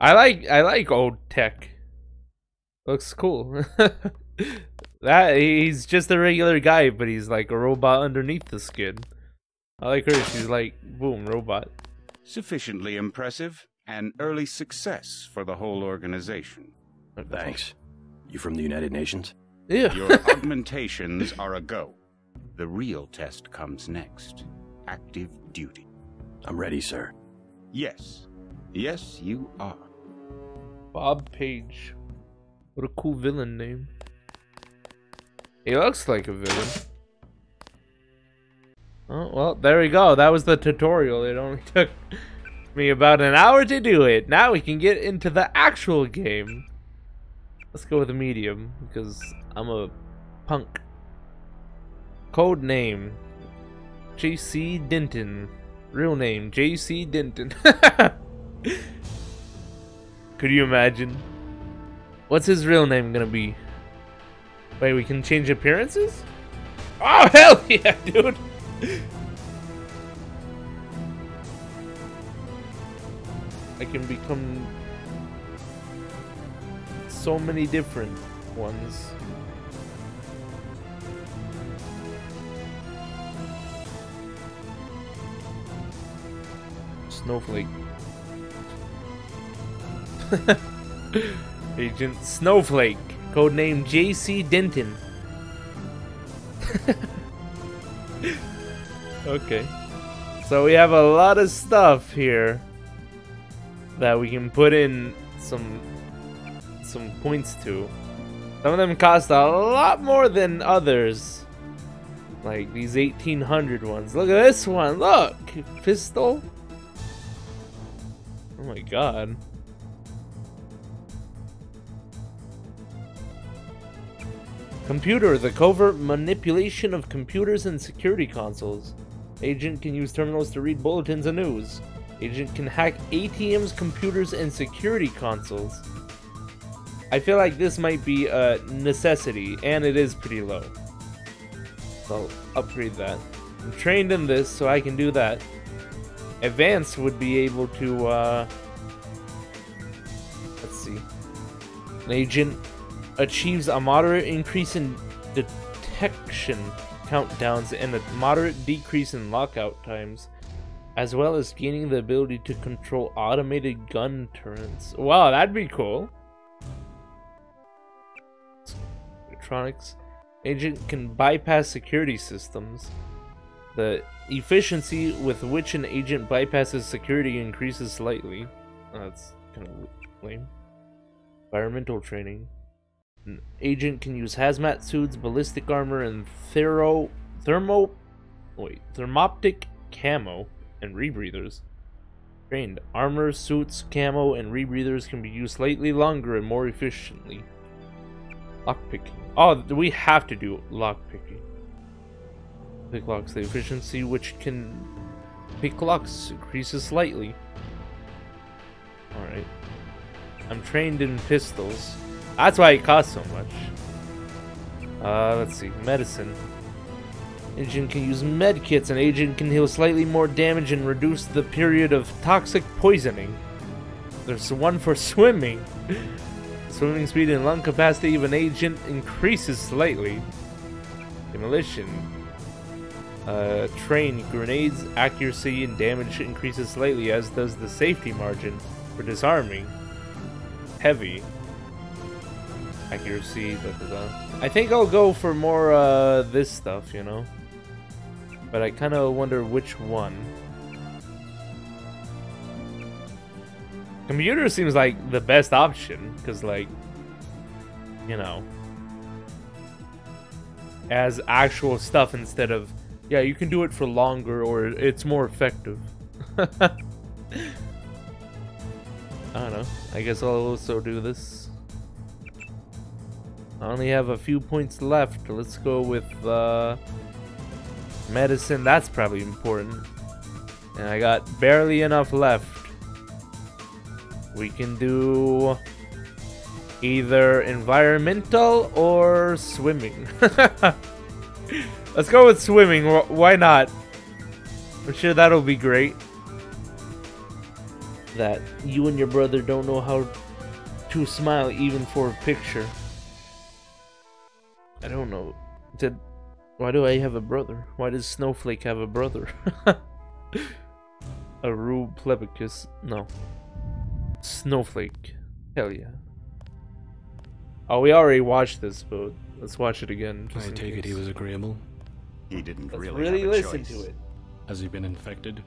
I like I like old tech. Looks cool. that he's just a regular guy, but he's like a robot underneath the skin. I like her. She's like boom, robot. Sufficiently impressive. An early success for the whole organization. Thanks. You from the United Nations? Yeah. Your augmentations are a go. The real test comes next. Active duty. I'm ready, sir. Yes. Yes, you are. Bob Page. What a cool villain name. He looks like a villain. Oh, well, there we go. That was the tutorial. It only took me about an hour to do it. Now we can get into the actual game. Let's go with a medium because I'm a punk. Code name JC Denton. Real name JC Denton. Could you imagine? What's his real name gonna be? Wait, we can change appearances? Oh, hell yeah, dude! I can become so many different ones. Snowflake. Agent Snowflake, codename JC Denton. okay. So we have a lot of stuff here that we can put in some some points to. Some of them cost a lot more than others. Like these 1800 ones. Look at this one. Look. Pistol. Oh my god. Computer, the covert manipulation of computers and security consoles. Agent can use terminals to read bulletins and news. Agent can hack ATMs, computers, and security consoles. I feel like this might be a necessity, and it is pretty low. So I'll upgrade that. I'm trained in this, so I can do that. Advanced would be able to, uh... Let's see. An agent achieves a moderate increase in detection countdowns and a moderate decrease in lockout times as well as gaining the ability to control automated gun turrets. Wow, that'd be cool. Electronics. Agent can bypass security systems. The efficiency with which an agent bypasses security increases slightly. That's kind of lame. Environmental training. An agent can use hazmat suits, ballistic armor, and thero thermo wait, thermoptic camo and rebreathers. Trained. Armor, suits, camo, and rebreathers can be used slightly longer and more efficiently. Lockpicking. Oh, we have to do lockpicking. Pick locks. The efficiency which can pick locks increases slightly. Alright. I'm trained in pistols. That's why it costs so much. Uh, let's see. Medicine. Agent can use medkits. An agent can heal slightly more damage and reduce the period of toxic poisoning. There's one for swimming. Swimming speed and lung capacity of an agent increases slightly. Demolition. Uh, train grenades accuracy and damage increases slightly, as does the safety margin for disarming. Heavy accuracy. I think I'll go for more uh, this stuff, you know. But I kind of wonder which one. Computer seems like the best option, because, like, you know, as actual stuff instead of, yeah, you can do it for longer or it's more effective. I don't know. I guess I'll also do this. I only have a few points left. Let's go with, uh, Medicine, that's probably important. And I got barely enough left. We can do either environmental or swimming. Let's go with swimming. Why not? I'm sure that'll be great. That you and your brother don't know how to smile even for a picture. I don't know. Did why do I have a brother? Why does Snowflake have a brother? a Rube Plebicus. No. Snowflake. Hell yeah. Oh, we already watched this, but let's watch it again. I take case. it he was agreeable. He didn't let's really, really listen choice. to it. Has he been infected?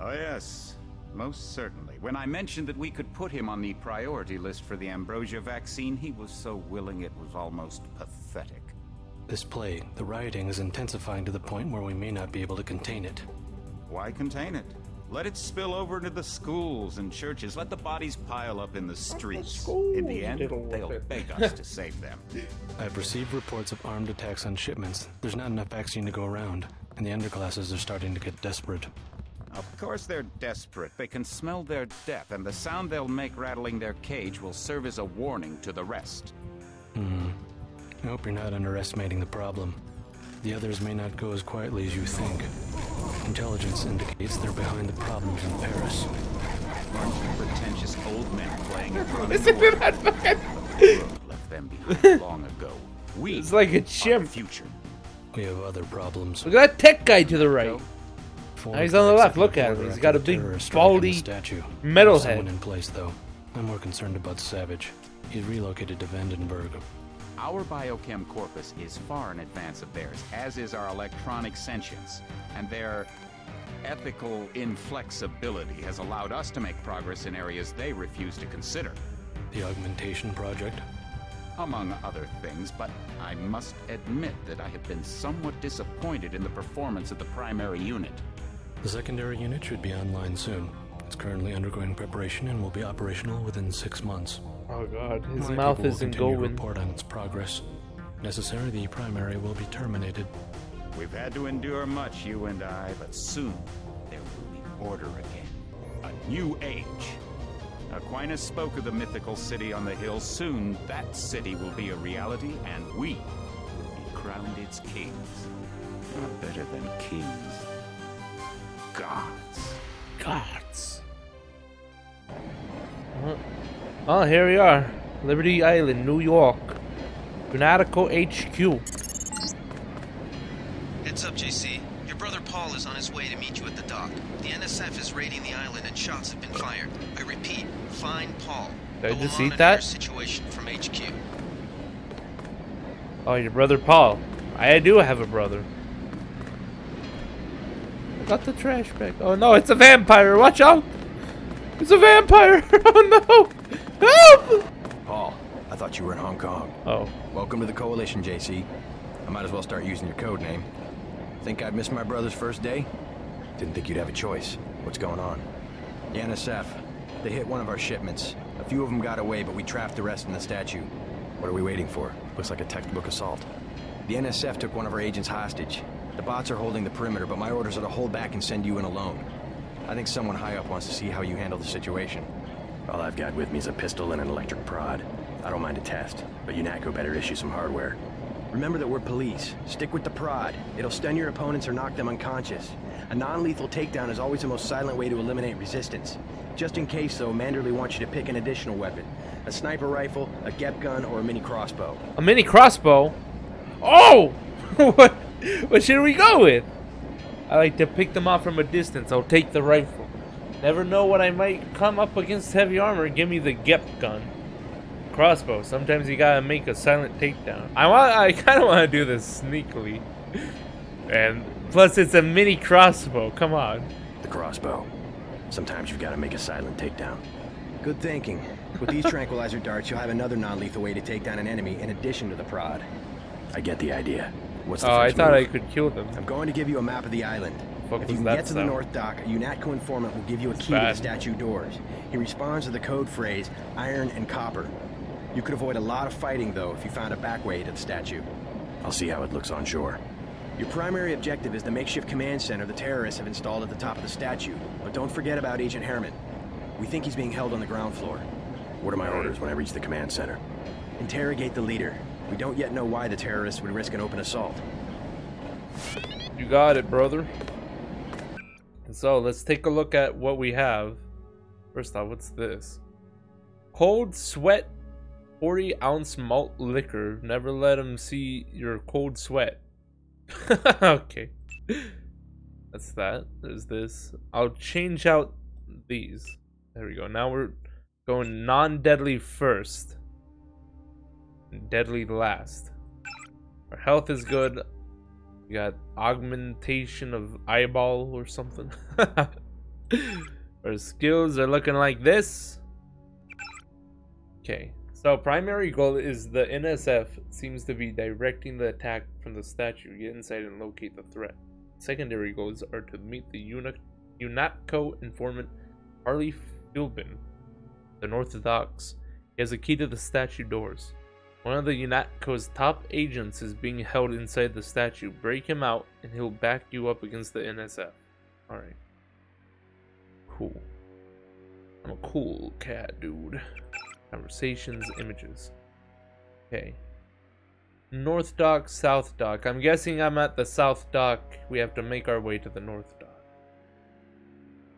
Oh yes, most certainly. When I mentioned that we could put him on the priority list for the ambrosia vaccine, he was so willing it was almost pathetic. This plague, the rioting is intensifying to the point where we may not be able to contain it. Why contain it? Let it spill over into the schools and churches. Let the bodies pile up in the streets. In the end, deal with they'll beg us to save them. I've received reports of armed attacks on shipments. There's not enough vaccine to go around, and the underclasses are starting to get desperate. Of course they're desperate. They can smell their death, and the sound they'll make rattling their cage will serve as a warning to the rest. Hmm. I hope you're not underestimating the problem. The others may not go as quietly as you think. Intelligence indicates they're behind the problems in Paris. Bunch of pretentious old men playing in front of Listen to doors. that fucking. Europe left them behind long ago. We It's like a are chimp. future. We have other problems. Look at that tech guy to the right. Four Now he's on the left. Look at him. He's got a big, terrorist strike on the baldy statue. metal There's Someone head. in place, though. I'm more concerned about Savage. He's relocated to Vandenberg. Our biochem corpus is far in advance of theirs, as is our electronic sentience. And their ethical inflexibility has allowed us to make progress in areas they refuse to consider. The augmentation project. Among other things, but I must admit that I have been somewhat disappointed in the performance of the primary unit. The secondary unit should be online soon. It's currently undergoing preparation and will be operational within six months. Oh god, his My mouth isn't continue to going. report on its progress. Necessary, the primary will be terminated. We've had to endure much, you and I, but soon there will be order again. A new age. Aquinas spoke of the mythical city on the hill. Soon that city will be a reality, and we will be crowned its kings. Not better than kings. Gods. Gods. Oh, here we are. Liberty Island, New York. Fanatical HQ. Heads up, JC. Your brother Paul is on his way to meet you at the dock. The NSF is raiding the island and shots have been fired. I repeat, find Paul. Did I just eat that? situation from HQ. Oh, your brother Paul. I do have a brother. I got the trash bag. Oh no, it's a vampire. Watch out! It's a vampire! Oh no! Help! Paul, I thought you were in Hong Kong. Oh. Welcome to the Coalition, JC. I might as well start using your code name. Think I'd miss my brother's first day? Didn't think you'd have a choice. What's going on? The NSF. They hit one of our shipments. A few of them got away, but we trapped the rest in the statue. What are we waiting for? Looks like a textbook assault. The NSF took one of our agents hostage. The bots are holding the perimeter, but my orders are to hold back and send you in alone. I think someone high up wants to see how you handle the situation. All I've got with me is a pistol and an electric prod. I don't mind a test, but UNATCO better issue some hardware. Remember that we're police. Stick with the prod. It'll stun your opponents or knock them unconscious. A non-lethal takedown is always the most silent way to eliminate resistance. Just in case, though, Manderley wants you to pick an additional weapon. A sniper rifle, a GEP gun, or a mini crossbow. A mini crossbow? Oh! what, what should we go with? I like to pick them off from a distance. I'll take the rifle. Never know what I might come up against heavy armor. Give me the GEP gun. Crossbow. Sometimes you gotta make a silent takedown. I want. I kind of want to do this sneakily. And plus, it's a mini crossbow. Come on. The crossbow. Sometimes you've got to make a silent takedown. Good thinking. With these tranquilizer darts, you'll have another non-lethal way to take down an enemy in addition to the prod. I get the idea. What's the Oh, I thought move? I could kill them. I'm going to give you a map of the island. Fuck if you can that get to the north dock, a UNATCO informant will give you a key to the statue doors. He responds to the code phrase, iron and copper. You could avoid a lot of fighting, though, if you found a back way to the statue. I'll see how it looks on shore. Your primary objective is the makeshift command center the terrorists have installed at the top of the statue. But don't forget about Agent Hermann. We think he's being held on the ground floor. What are my orders when I reach the command center? Interrogate the leader. We don't yet know why the terrorists would risk an open assault. You got it, brother. So let's take a look at what we have. First off, what's this? Cold sweat, 40 ounce malt liquor. Never let them see your cold sweat. okay. That's that. There's this. I'll change out these. There we go. Now we're going non deadly first, deadly last. Our health is good. We got augmentation of eyeball or something. Our skills are looking like this. Okay, so primary goal is the NSF seems to be directing the attack from the statue. Get inside and locate the threat. Secondary goals are to meet the unit UNATCO informant Harley Filben, the Orthodox. He has a key to the statue doors. One of the UNATCO's top agents is being held inside the statue. Break him out, and he'll back you up against the NSF. Alright. Cool. I'm a cool cat, dude. Conversations, images. Okay. North Dock, South Dock. I'm guessing I'm at the South Dock. We have to make our way to the North Dock.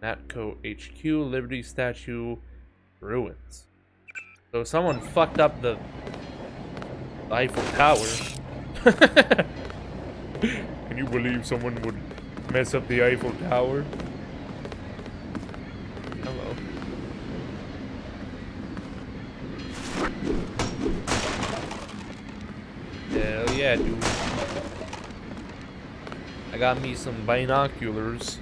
UNATCO HQ, Liberty Statue, ruins. So someone fucked up the Eiffel Tower. Can you believe someone would mess up the Eiffel Tower? Hello. Hell yeah, dude. I got me some binoculars.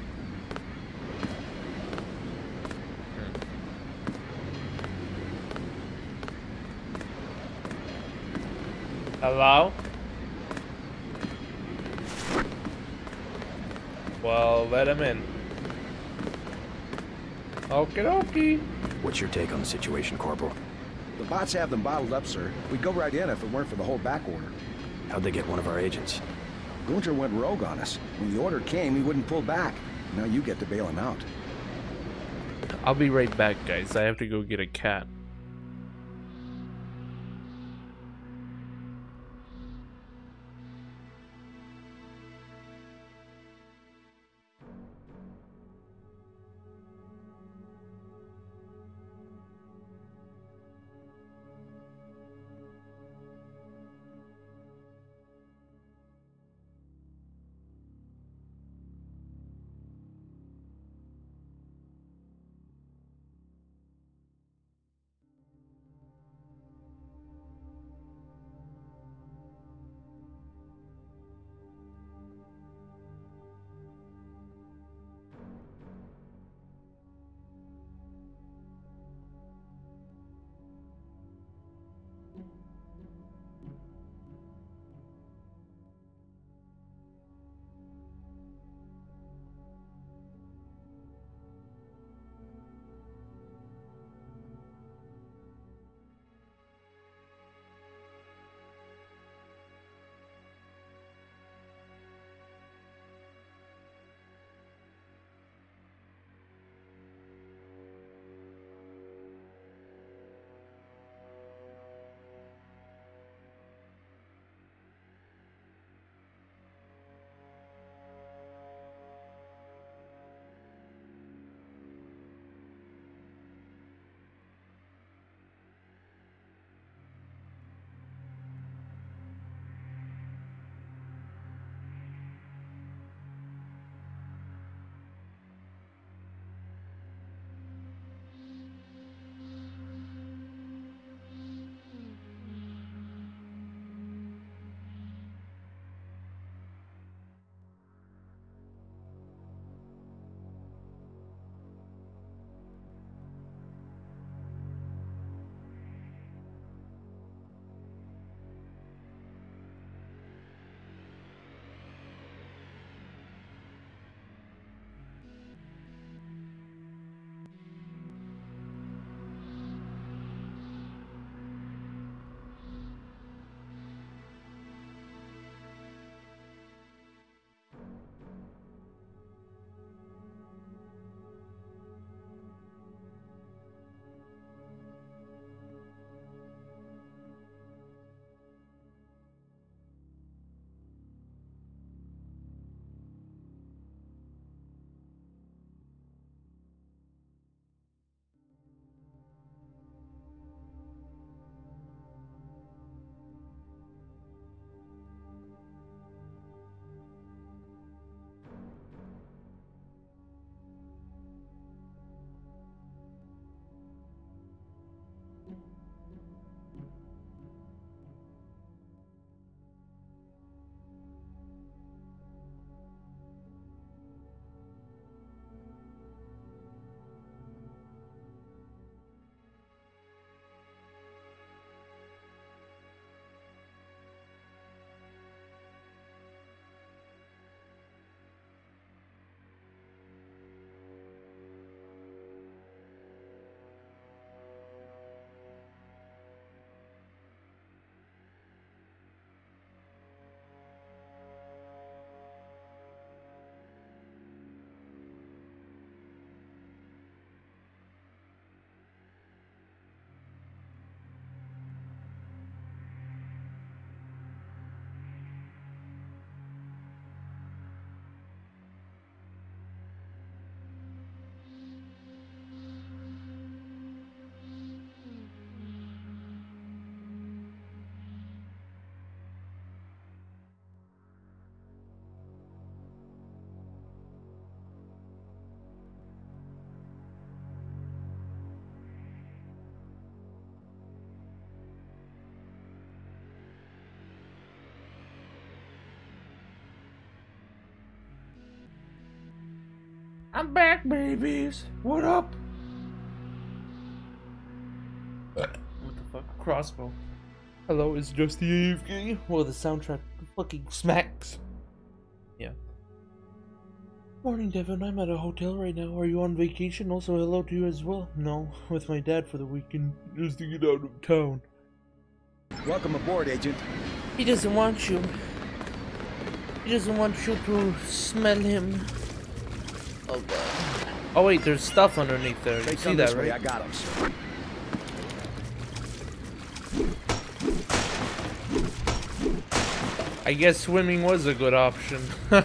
Hello? Well, let him in. Okie dokie. What's your take on the situation, Corporal? The bots have them bottled up, sir. We'd go right in if it weren't for the whole back order. How'd they get one of our agents? Gunther went rogue on us. When the order came, he wouldn't pull back. Now you get to bail him out. I'll be right back, guys. I have to go get a cat. I'm back, babies. What up? What the fuck? Crossbow. Hello, it's just the AFK. Well, the soundtrack fucking smacks. Yeah. Morning, Devin. I'm at a hotel right now. Are you on vacation? Also, hello to you as well. No, with my dad for the weekend, just to get out of town. Welcome aboard, Agent. He doesn't want you. He doesn't want you to smell him. Oh. Oh wait, there's stuff underneath there. They You see that, way. right? I got him, sir. I guess swimming was a good option.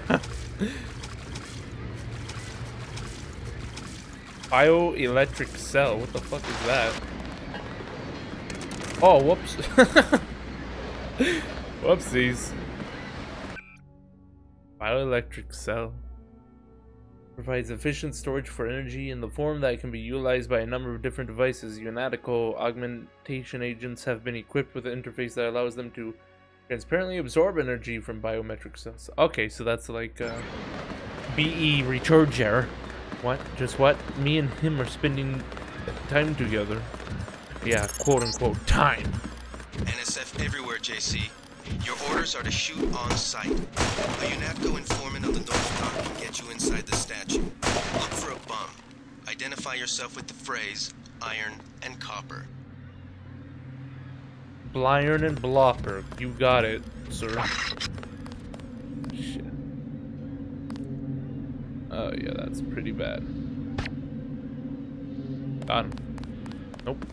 Bioelectric cell. What the fuck is that? Oh, whoops. Whoopsies. Bioelectric cell. Provides efficient storage for energy in the form that can be utilized by a number of different devices. UNATCO augmentation agents have been equipped with an interface that allows them to transparently absorb energy from biometric cells. Okay, so that's like uh, BE recharger. What? Just what? Me and him are spending time together. Yeah, quote unquote time. NSF everywhere, JC. Your orders are to shoot on sight. A UNATCO informant on the North Dock can get you inside the statue. Look for a bum. Identify yourself with the phrase iron and copper. Blyern and Blopper. You got it, sir. Shit. Oh, yeah, that's pretty bad. Got him. Nope.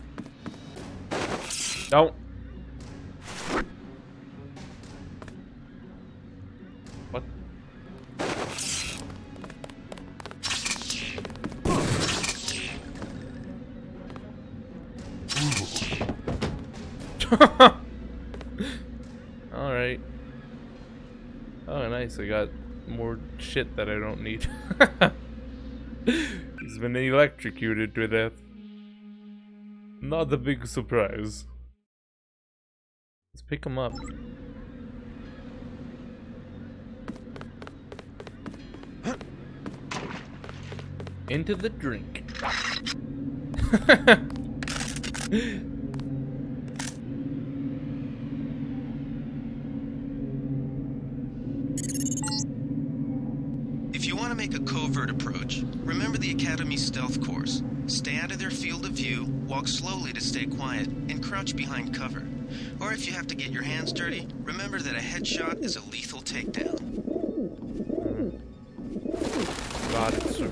Don't. Alright. Oh, nice. I got more shit that I don't need. He's been electrocuted to death. Not a big surprise. Let's pick him up. Into the drink. make a covert approach, remember the Academy stealth course. Stay out of their field of view, walk slowly to stay quiet, and crouch behind cover. Or if you have to get your hands dirty, remember that a headshot is a lethal takedown. Got it, sir.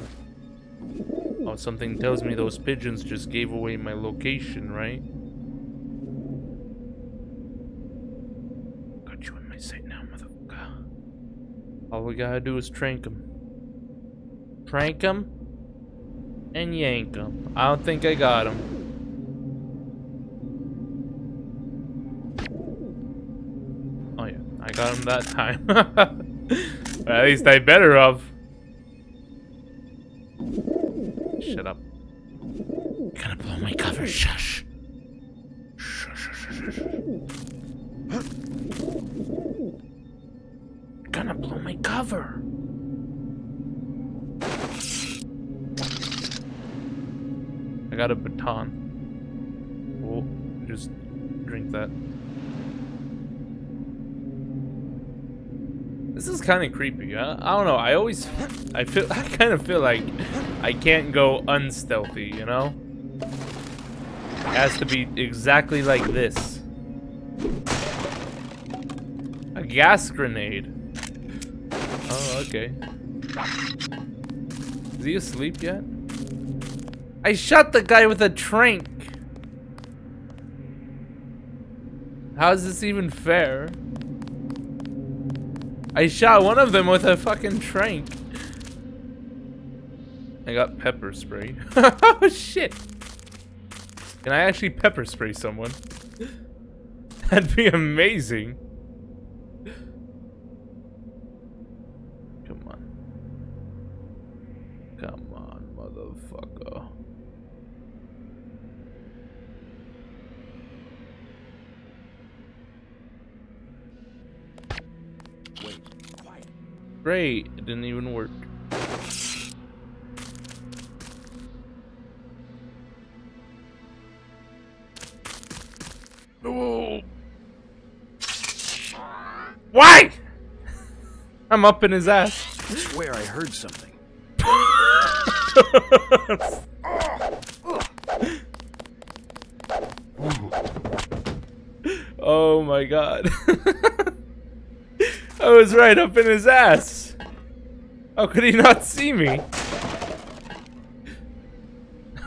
Oh, something tells me those pigeons just gave away my location, right? Got you in my sight now, motherfucker. All we gotta do is trank him. Trank him and yank him. I don't think I got him. Oh yeah, I got him that time. At least I better have. Shut up. Gonna blow my cover. Shush. Shush, shush, shush, shush. Gonna blow my cover. I got a baton. Oh, just drink that. This is kind of creepy. Huh? I don't know. I always, I feel, I kind of feel like I can't go unstealthy. You know, it has to be exactly like this. A gas grenade. Oh, okay. Is he asleep yet? I shot the guy with a trank. How is this even fair? I shot one of them with a fucking trank. I got pepper spray. oh shit. Can I actually pepper spray someone? That'd be amazing. Great, it didn't even work. No. Why? I'm up in his ass. I swear I heard something. oh my god. I was right up in his ass. How could he not see me?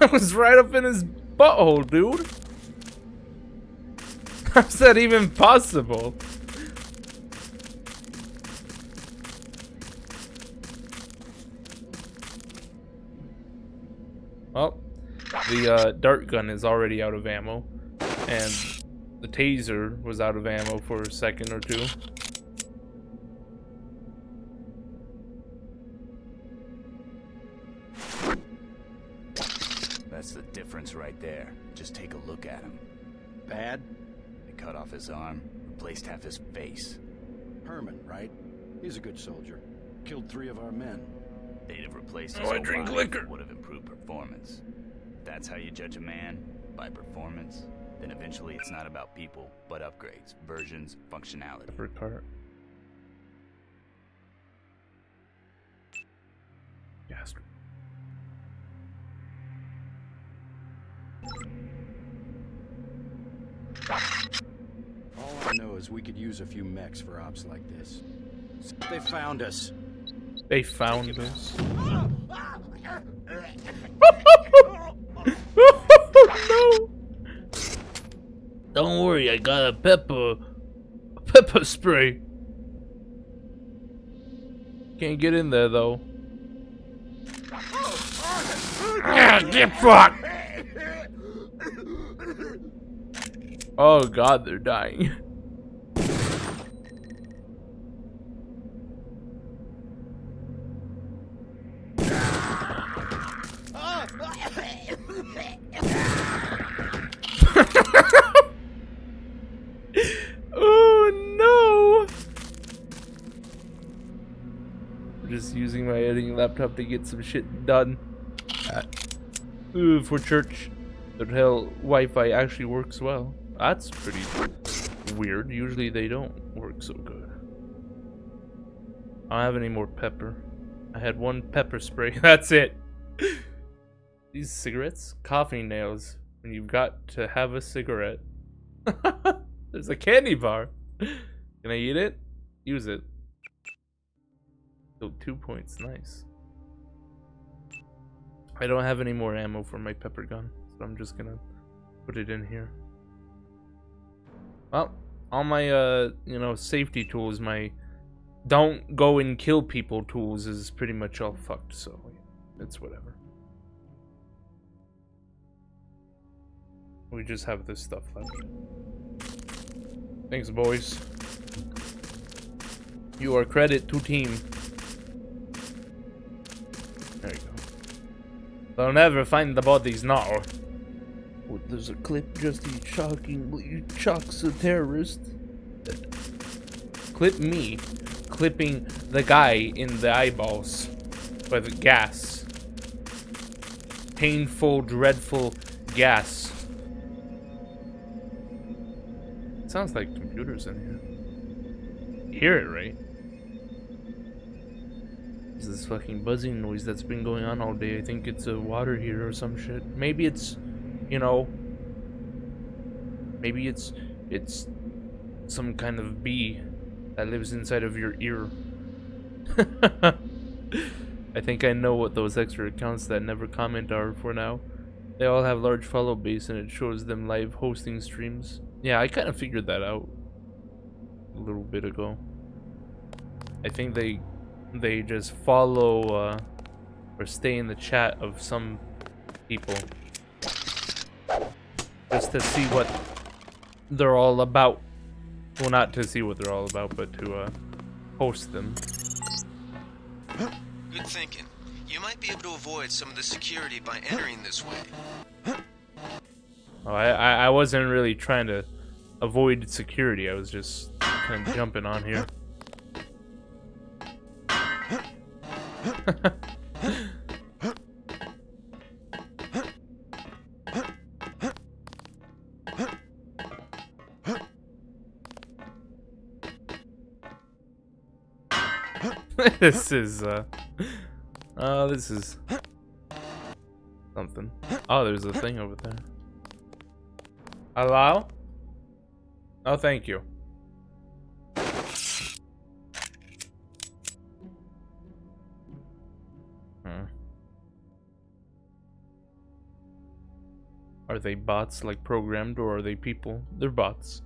I was right up in his butthole, dude. How's that even possible? Well, the uh, dart gun is already out of ammo, and the taser was out of ammo for a second or two. Difference right there. Just take a look at him. Bad? They cut off his arm, replaced half his face. Hermann, right? He's a good soldier. Killed three of our men. They'd have replaced oh, his Oh, I drink liquor. Would have improved performance. If that's how you judge a man by performance. Then eventually it's not about people, but upgrades, versions, functionality. Pepper cart. Gas. All I know is we could use a few mechs for ops like this. They found us. They found us. no. Don't worry, I got a pepper, a pepper spray. Can't get in there though. Ah, get fucked! Oh god, they're dying. oh no! I'm just using my editing laptop to get some shit done. Uh, ooh, for church. The hell Wi-Fi actually works well. That's pretty weird. Usually they don't work so good. I don't have any more pepper. I had one pepper spray. That's it. These cigarettes, Coffin nails. When you've got to have a cigarette. There's a candy bar. Can I eat it? Use it. So two points. Nice. I don't have any more ammo for my pepper gun, so I'm just gonna put it in here. Well, all my uh, you know, safety tools, my don't go and kill people tools is pretty much all fucked, so it's whatever. We just have this stuff left. Thanks, boys. You are credit to team. There you go. They'll never find the bodies now. There's a clip just you he shockingly chucks a terrorist. Clip me clipping the guy in the eyeballs with gas. Painful, dreadful gas. It Sounds like computers in here. Hear it, right? Is this fucking buzzing noise that's been going on all day? I think it's a water heater or some shit. Maybe it's, you know, maybe it's it's some kind of bee that lives inside of your ear. I think I know what those extra accounts that never comment are for now. They all have large follow base and it shows them live hosting streams. Yeah, I kind of figured that out a little bit ago. I think they they just follow uh, or stay in the chat of some people just to see what they're all about. Well, not to see what they're all about, but to uh, host them. Good thinking. You might be able to avoid some of the security by entering this way. Oh, I, I I wasn't really trying to avoid security. I was just kind of jumping on here. this is, uh... Oh, this is... Something. Oh, there's a thing over there. Hello? Oh, thank you. Hmm. Are they bots, like programmed, or are they people? They're bots.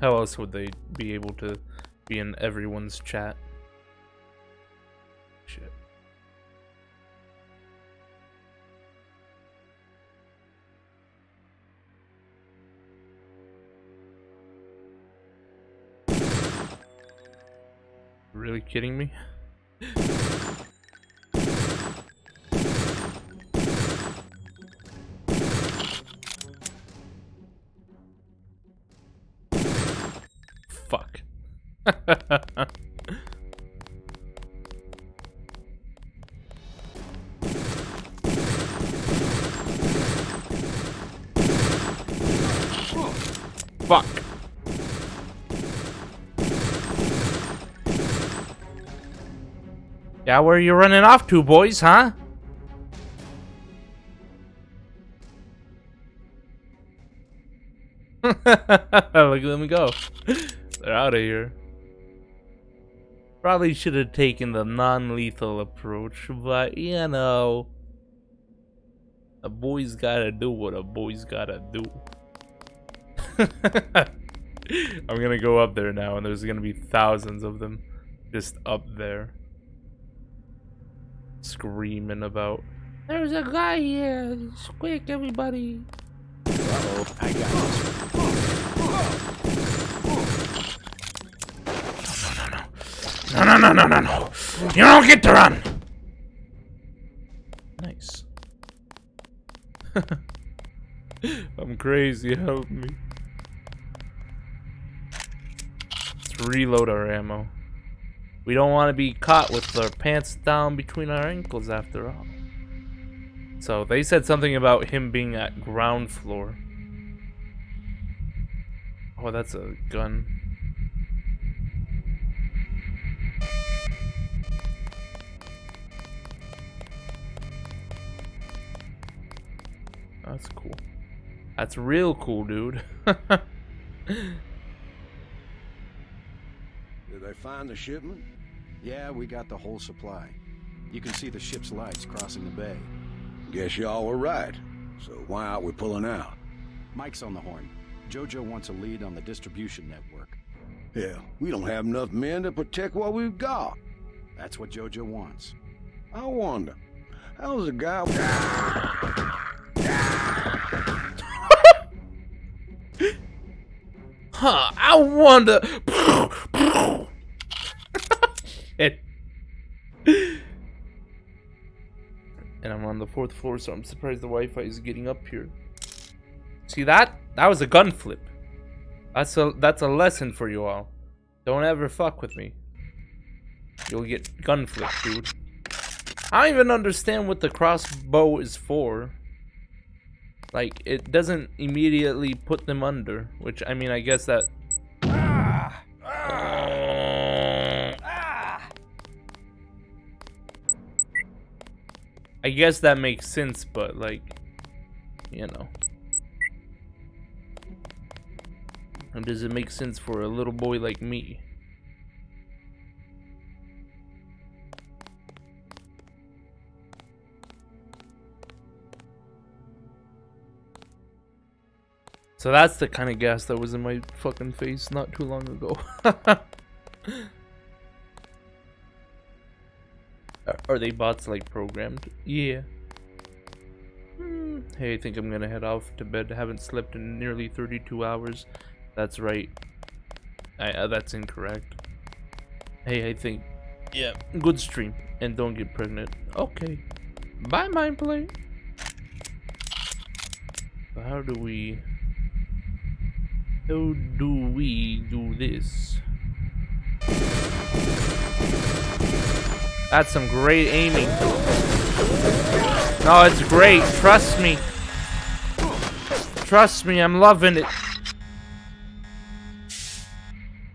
How else would they be able to be in everyone's chat? Shit. Really kidding me? Fuck. Yeah, where are you running off to, boys, huh? Look at them go. They're out of here. Probably should have taken the non-lethal approach, but you know, a boy's gotta do what a boy's gotta do. I'm gonna go up there now, and there's gonna be thousands of them just up there, screaming about. There's a guy here. Quick, everybody! Uh oh, I got this. No, no, no, no! You don't get to run! Nice. I'm crazy, help me. Let's reload our ammo. We don't want to be caught with our pants down between our ankles after all. So they said something about him being at ground floor. Oh, that's a gun. That's cool. That's real cool, dude. Did they find the shipment? Yeah, we got the whole supply. You can see the ship's lights crossing the bay. Guess y'all were right. So why aren't we pulling out? Mike's on the horn. Jojo wants a lead on the distribution network. Yeah, we don't have enough men to protect what we've got. That's what Jojo wants. I wonder, how's a guy... huh, I wonder... And I'm on the fourth floor, so I'm surprised the Wi-Fi is getting up here. See that? That was a gun flip. That's a that's a lesson for you all. Don't ever fuck with me. You'll get gun flipped, dude. I don't even understand what the crossbow is for. Like, it doesn't immediately put them under, which, I mean, I guess that... I guess that makes sense, but, like, you know. And does it make sense for a little boy like me? So that's the kind of gas that was in my fucking face not too long ago. Are they bots like programmed? Yeah. Hmm. Hey, I think I'm gonna head off to bed. I haven't slept in nearly 32 hours. That's right. I, uh, that's incorrect. Hey, I think. Yeah, good stream. And don't get pregnant. Okay. Bye, mind play. How do we... How do we do this? That's some great aiming. No, it's great. Trust me. Trust me, I'm loving it.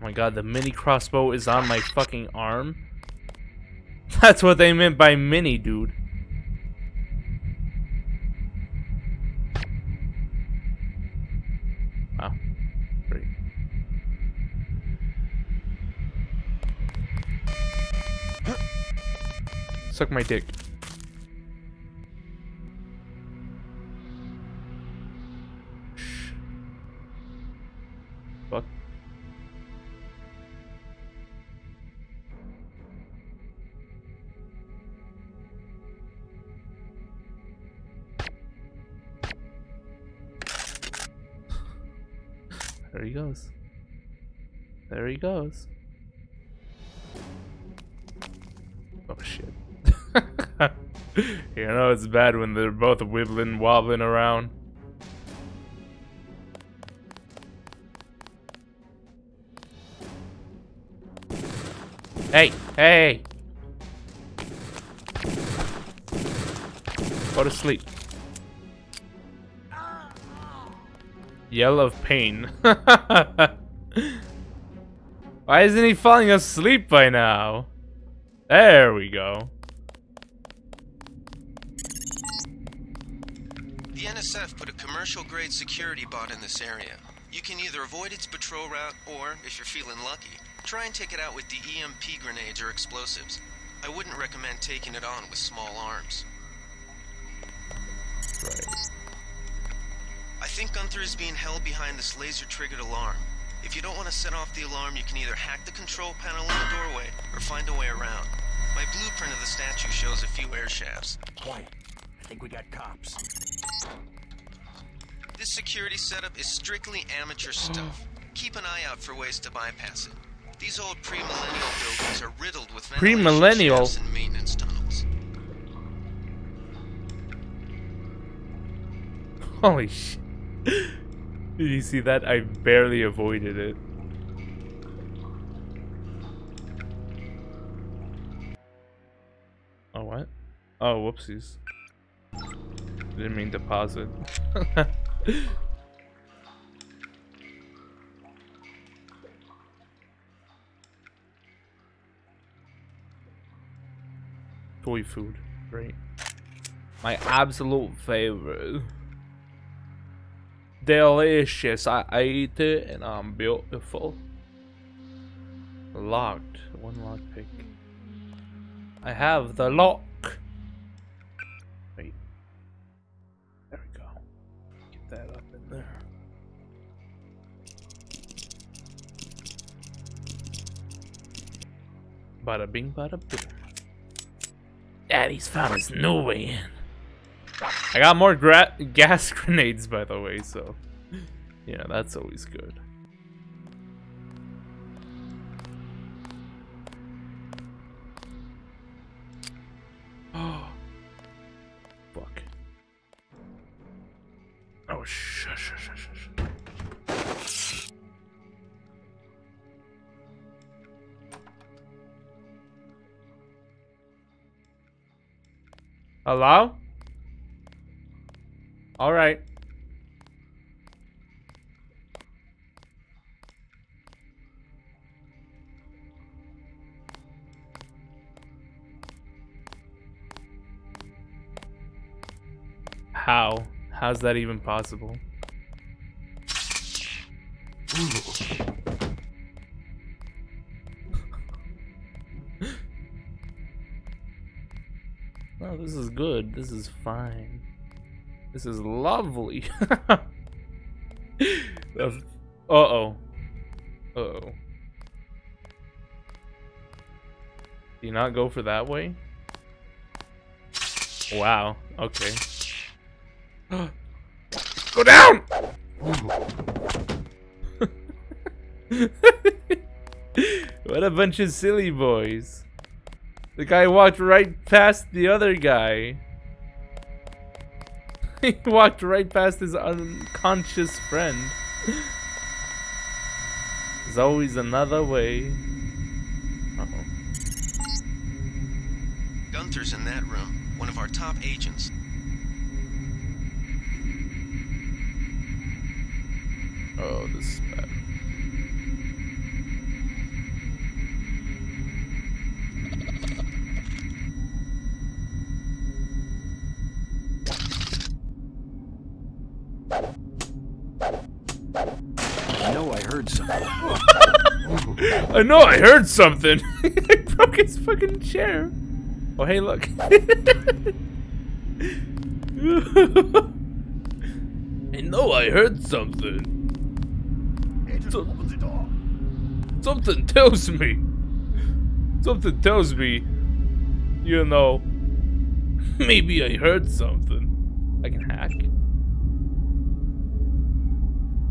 Oh my god, the mini crossbow is on my fucking arm? That's what they meant by mini, dude. Suck my dick. Fuck. There he goes. There he goes. Oh shit. you know it's bad when they're both wibbling, wobbling around. Hey, hey! Go to sleep. Yell of pain. Why isn't he falling asleep by now? There we go. NSF put a commercial-grade security bot in this area. You can either avoid its patrol route, or, if you're feeling lucky, try and take it out with the EMP grenades or explosives. I wouldn't recommend taking it on with small arms. Right. I think Gunther is being held behind this laser-triggered alarm. If you don't want to set off the alarm, you can either hack the control panel in the doorway, or find a way around. My blueprint of the statue shows a few air shafts. Quiet. I think we got cops. This security setup is strictly amateur stuff. Keep an eye out for ways to bypass it. These old pre-millennial buildings are riddled with Pre-millennial? and maintenance tunnels. Holy shit. Did you see that? I barely avoided it. Oh, what? Oh, whoopsies. Didn't mean to pause it. Soy food. Great. My absolute favorite. Delicious. I ate it and I'm beautiful. Locked. One lock pick. I have the lock. Bada bing, bada boom. Daddy's found his new way in. I got more gas grenades, by the way, so yeah, that's always good. Hello? All right. How? How's that even possible? Good. This is fine. This is lovely. uh oh. Uh oh. Do you not go for that way? Wow. Okay. go down! what a bunch of silly boys. The guy walked right past the other guy. he walked right past his unconscious friend. There's always another way. Uh -oh. Gunther's in that room, one of our top agents. Oh, this is bad. heard something. I know I heard something. I broke his fucking chair. Oh, hey, look. I know I heard something. So- something tells me. Something tells me. You know. Maybe I heard something. I can hack.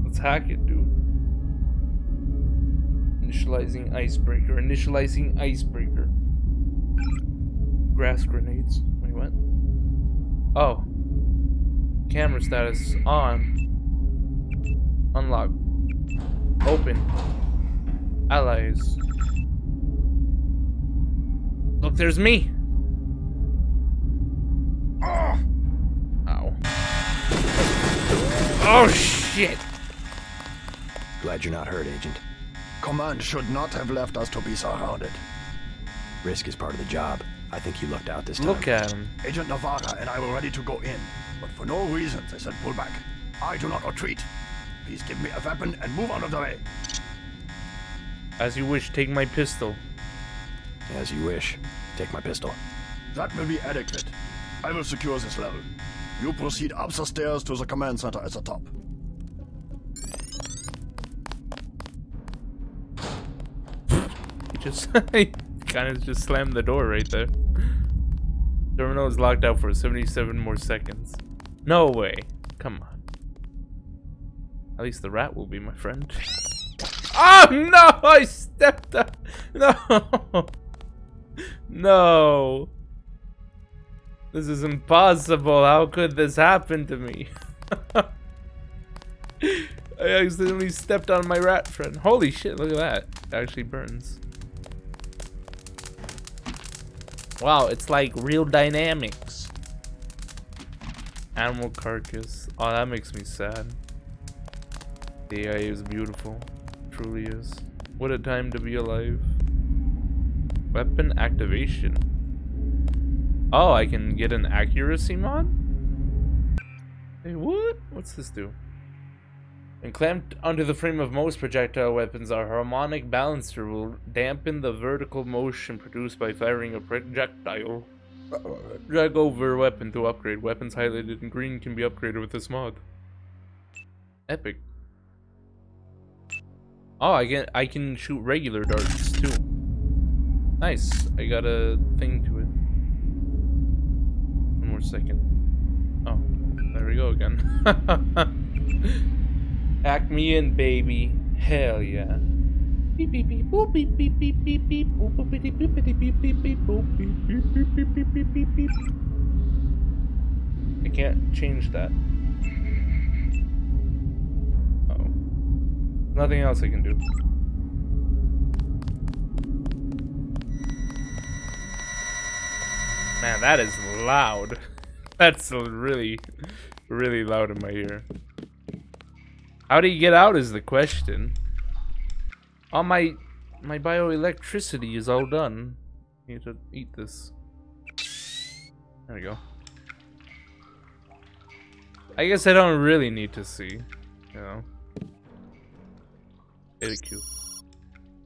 Let's hack it, dude. Initializing icebreaker. Initializing icebreaker. Grass grenades. Wait, what? Oh. Camera status on. Unlock. Open. Allies. Look, there's me. Oh. Oh shit. Glad you're not hurt, Agent. Command should not have left us to be surrounded. Risk is part of the job. I think you lucked out this time. Look at him. Agent Navarre and I were ready to go in, but for no reason they said pull back. I do not retreat. Please give me a weapon and move out of the way. As you wish, take my pistol. As you wish. Take my pistol. That will be adequate. I will secure this level. You proceed up the stairs to the command center at the top. Just kind of just slammed the door right there. Terminal is locked out for 77 more seconds. No way. Come on. At least the rat will be my friend. Oh no! I stepped up. No. No. This is impossible. How could this happen to me? I accidentally stepped on my rat friend. Holy shit, look at that. It actually burns. Wow, it's like real dynamics. Animal carcass. Oh, that makes me sad. The AI is beautiful. Truly is. What a time to be alive. Weapon activation. Oh, I can get an accuracy mod? Hey, what? What's this do? When clamped onto the frame of most projectile weapons, our harmonic balancer will dampen the vertical motion produced by firing a projectile. Drag over weapon to upgrade. Weapons highlighted in green can be upgraded with this mod. Epic. Oh, I get I can shoot regular darts too. Nice. I got a thing to it. One more second. Oh, there we go again. Act me in, baby. Hell yeah. Beep beep beep boop beep beep beep beep beep boop boop beep beep beep beep beep beep boop beep beep beep beep beep beep beep beep. I can't change that. Oh. Nothing else I can do. Man, that is loud. That's really, really loud in my ear. How do you get out is the question. All my my bioelectricity is all done. I Need to eat this. There we go. I guess I don't really need to see, you know. Very.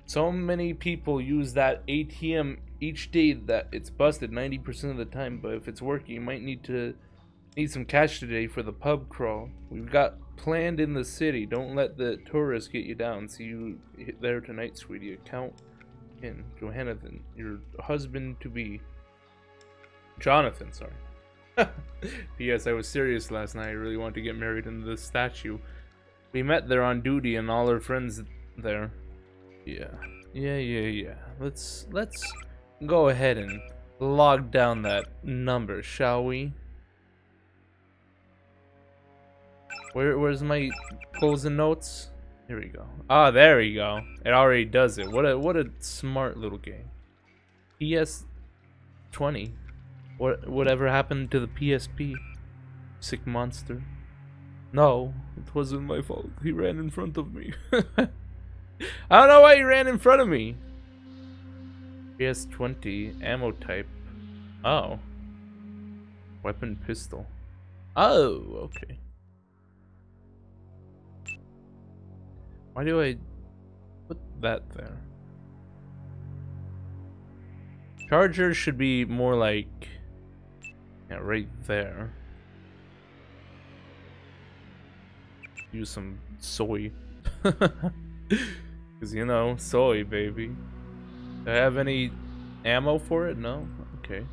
So many people use that ATM each day that it's busted 90% of the time, but if it's working, you might need to need some cash today for the pub crawl. We've got planned in the city. Don't let the tourists get you down. See you there tonight, sweetie. Account in Johanathan, your husband to be. Jonathan, sorry. P.S. I was serious last night. I really wanted to get married in the statue. We met there on duty and all our friends there. Yeah. Yeah, yeah, yeah. Let's let's go ahead and log down that number, shall we? Where where's my and notes? Here we go. Ah, there we go. It already does it. What a what a smart little game. PS 20. What whatever happened to the PSP? Sick monster. No, it wasn't my fault. He ran in front of me. I don't know why he ran in front of me. PS20 ammo type. Oh. Weapon pistol. Oh, okay. Why do I put that there. Charger should be more like yeah, right there. Use some soy. Cause you know, soy baby. Do I have any ammo for it? No? Okay.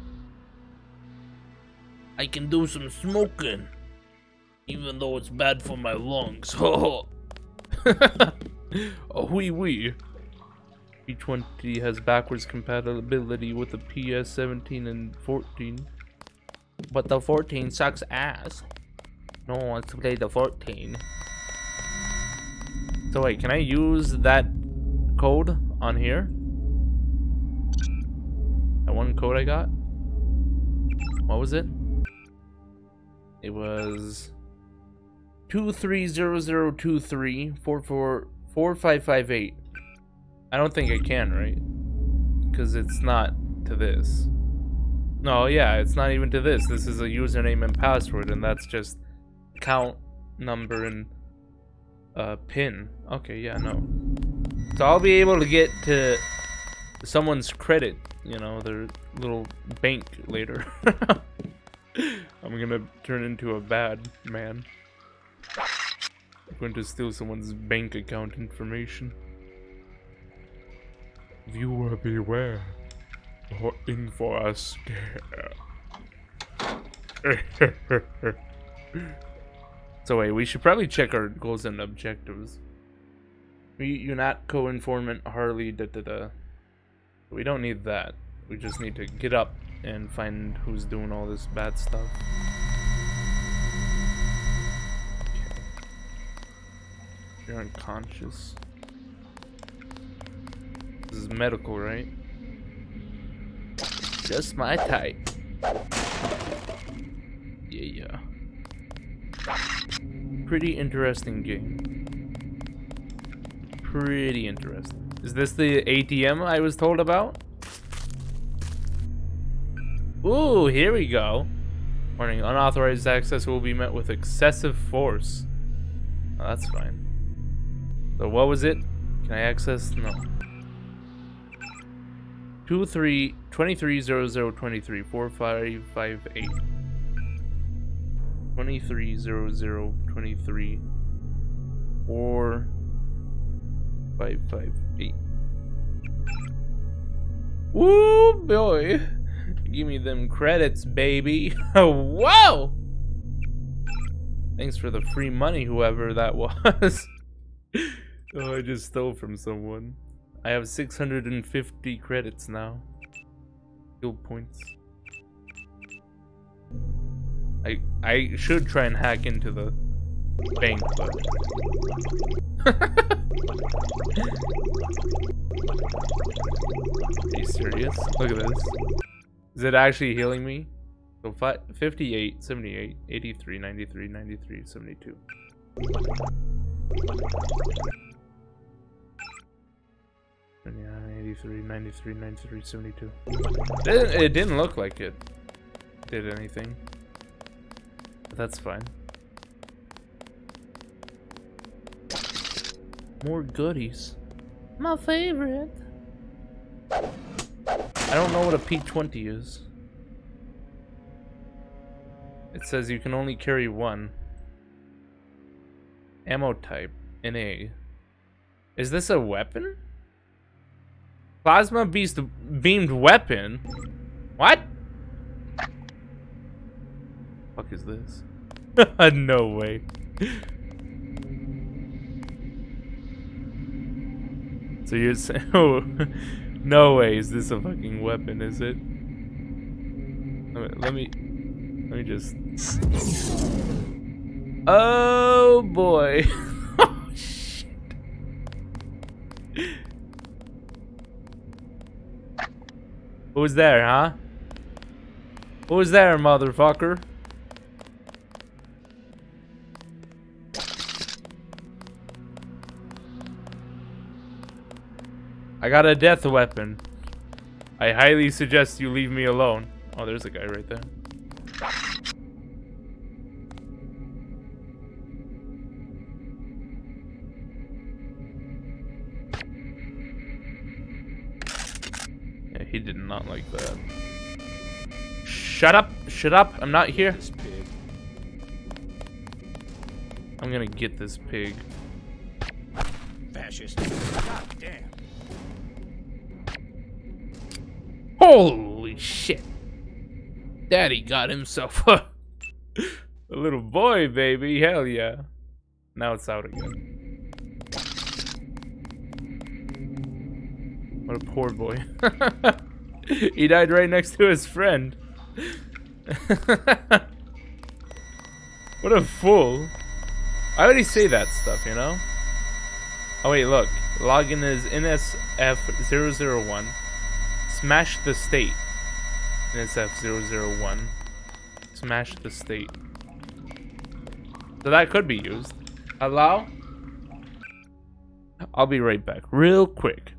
I can do some smoking. Even though it's bad for my lungs. oh, wee wee. P20 has backwards compatibility with the PS17 and 14. But the 14 sucks ass. No one wants to play the 14. So wait, can I use that code on here? That one code I got? What was it? It was 230023444558. I don't think I can, right? Because it's not to this. No, yeah, it's not even to this. This is a username and password, and that's just count number and uh, pin. Okay, yeah, no. So I'll be able to get to someone's credit, you know, their little bank later. I'm gonna turn into a bad man. I'm going to steal someone's bank account information. Viewer beware. Or in for a scare. so wait, we should probably check our goals and objectives. We you're not co-informant Harley da da da. We don't need that. We just need to get up and find who's doing all this bad stuff. You're unconscious. This is medical, right? Just my type. Yeah, yeah. Pretty interesting game. Pretty interesting. Is this the ATM I was told about? Ooh, here we go. Warning, unauthorized access will be met with excessive force. Oh, that's fine. So what was it? Can I access? No. 2 3 23 00 23 4 5 5 8 23 00 23 4 5 5 8 Woo boy Give me them credits baby Oh, Whoa Thanks for the free money whoever that was Oh I just stole from someone I have 650 credits now. Guild points. I I should try and hack into the bank, but Are you serious? Look at this. Is it actually healing me? So 58, 78, 83, 93, 93, 72. 83, 93, 93, 72. It didn't, it didn't look like it did anything. But that's fine. More goodies. My favorite. I don't know what a P20 is. It says you can only carry one. Ammo type, NA. Is this a weapon? Plasma beast beamed weapon? What? Fuck is this? no way. so you're saying, oh, no way is this a fucking weapon, is it? Let me, let me, let me just. Oh boy. Who's there, huh? Who's there, motherfucker? I got a death weapon. I highly suggest you leave me alone. Oh, there's a guy right there. He did not like that. Shut up! Shut up! I'm not here. I'm gonna get this pig. Fascist. God damn. Holy shit! Daddy got himself a, a little boy, baby. Hell yeah. Now it's out again. What a poor boy. he died right next to his friend. what a fool. I already say that stuff, you know? Oh wait, look. Login is NSF001. Smash the state. NSF001. Smash the state. So that could be used. Allow? I'll be right back. Real quick.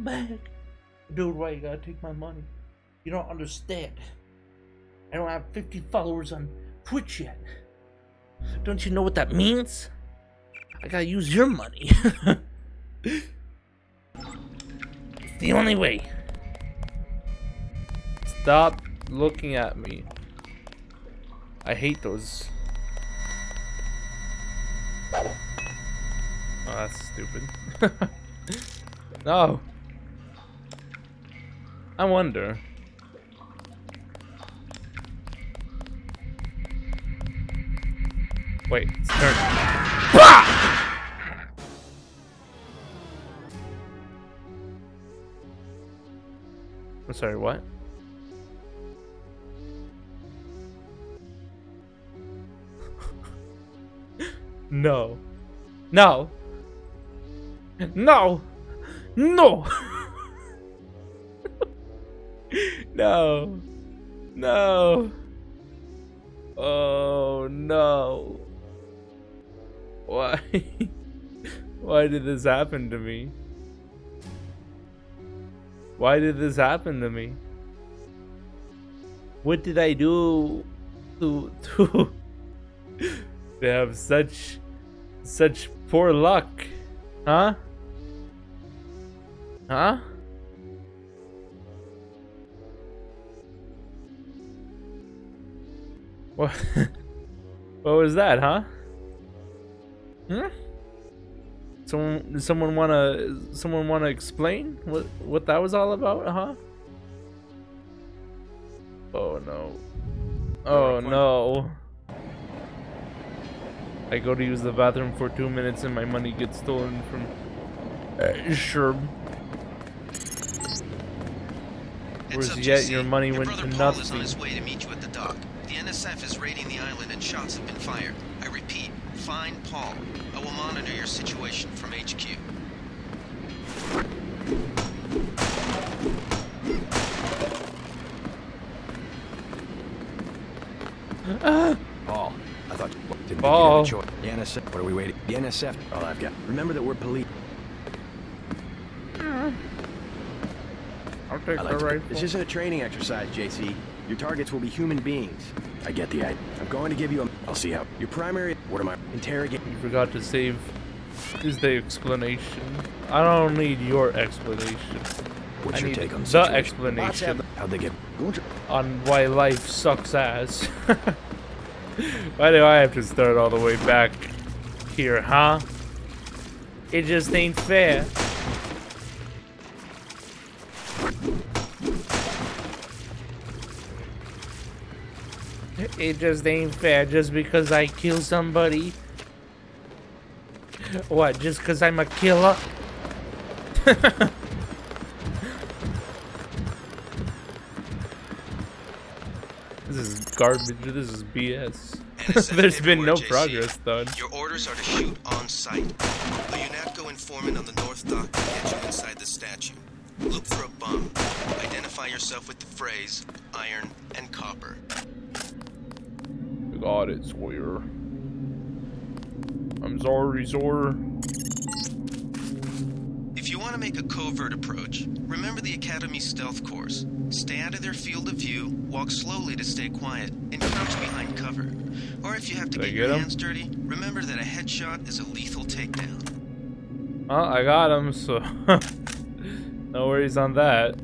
I'm back. Dude, why you gotta take my money? You don't understand. I don't have 50 followers on Twitch yet. Don't you know what that means? I gotta use your money. it's the only way. Stop looking at me. I hate those. Oh, that's stupid. no. I wonder. Wait, it's turn. I'm sorry, what? no. No. No. No. No. No. Oh no. Why? Why did this happen to me? Why did this happen to me? What did I do to to to have such such poor luck? Huh? Huh? What What was that, huh? Hmm? Someone, someone wanna, someone wanna explain what what that was all about, huh? Oh no. Oh no. I go to use the bathroom for two minutes and my money gets stolen from uh, Sherb. Whereas yet your money Your went to Paul is on nothing. NSF is raiding the island and shots have been fired. I repeat, find Paul. I will monitor your situation from HQ. Paul, I thought you didn't Paul. think a choice. The NSF. What are we waiting? The NSF. All I've got. Remember that we're police. I'll take I the like rifle. This isn't a training exercise, JC. Your targets will be human beings. I get the idea. I'm going to give you a. I'll see how. Your primary. What am I? Interrogate. You forgot to save is the explanation. I don't need your explanation. What's I your take on the situation? Explanation How'd they get? on why life sucks ass. why do I have to start all the way back here, huh? It just ain't fair. It just ain't fair just because I kill somebody. What, just because I'm a killer? this is garbage. This is BS. There's been no progress done. Your orders are to shoot on sight. A UNATCO informant on the north dock will get you inside the statue. Look for a bomb. Identify yourself with the phrase iron and copper. Got it, Sawyer. I'm sorry, Sawyer. If you want to make a covert approach, remember the Academy stealth course. Stay out of their field of view, walk slowly to stay quiet, and crouch behind cover. Or if you have to Did get, get your hands dirty, remember that a headshot is a lethal takedown. Well, I got him, so no worries on that.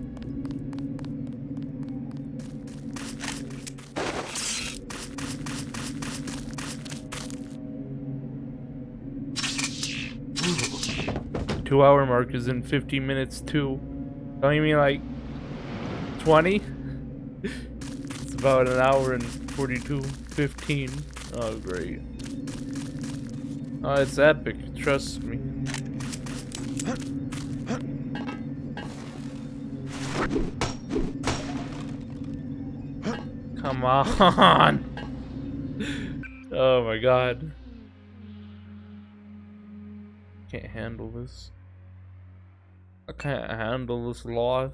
Two hour mark is in 15 minutes too. Don't you mean like 20? it's about an hour and 42, 15. Oh, great. Oh, it's epic, trust me. Come on. Oh my god. Can't handle this. I can't handle this life.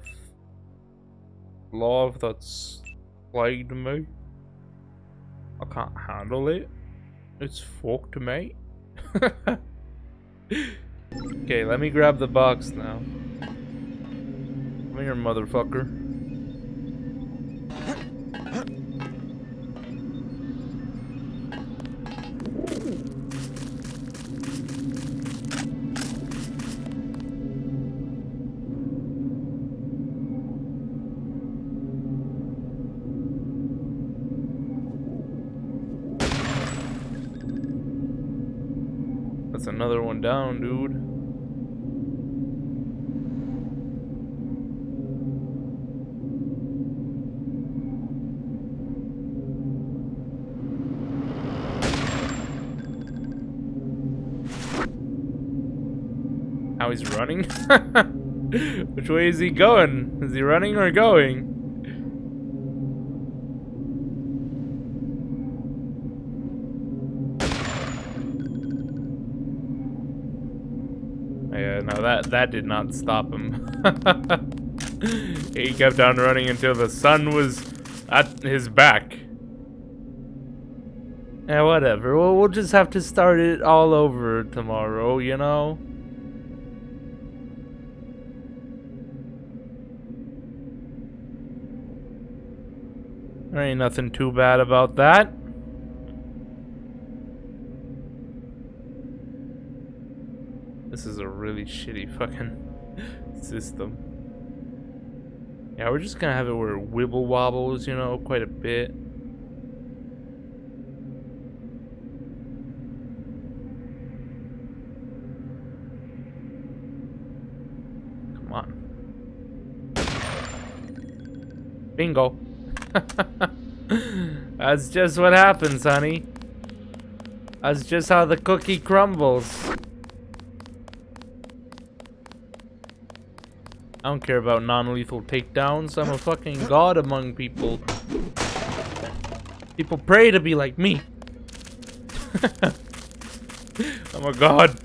Life that's plagued me. I can't handle it. It's fucked me. okay, let me grab the box now. Come here, motherfucker. Down, dude. How he's running? Which way is he going? Is he running or going? That that did not stop him. he kept on running until the sun was at his back. Yeah, whatever. Well, we'll just have to start it all over tomorrow, you know? There ain't nothing too bad about that. really shitty fucking system. Yeah, we're just gonna have it where it wibble wobbles, you know, quite a bit. Bingo. That's just what happens, honey. That's just how the cookie crumbles. I don't care about non-lethal takedowns. I'm a fucking god among people. People pray to be like me. I'm a god.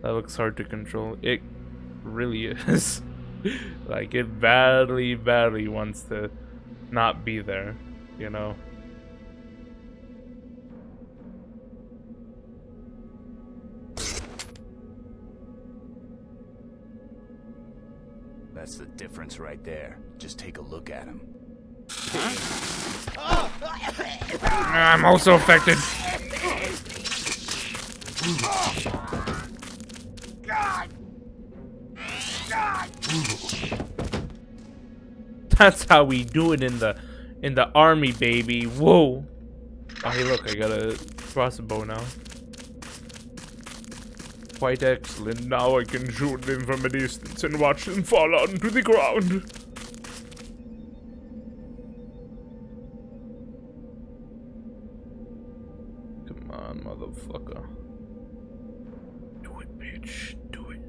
That looks hard to control. It really is. like, it badly, badly wants to not be there, you know? That's the difference right there. Just take a look at him. I'm also affected. That's how we do it in the in the army, baby. Whoa. Oh, hey, look, I got a crossbow now. Quite excellent. Now I can shoot them from a distance and watch them fall onto the ground. Come on, motherfucker. Do it, bitch. Do it.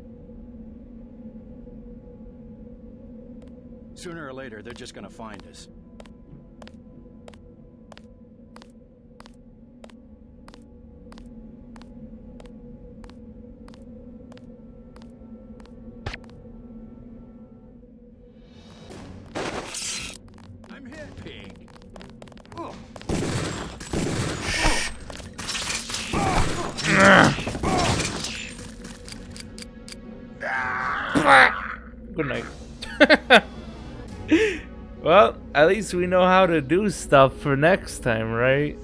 Sooner or later, they're just gonna find us. Least we know how to do stuff for next time, right?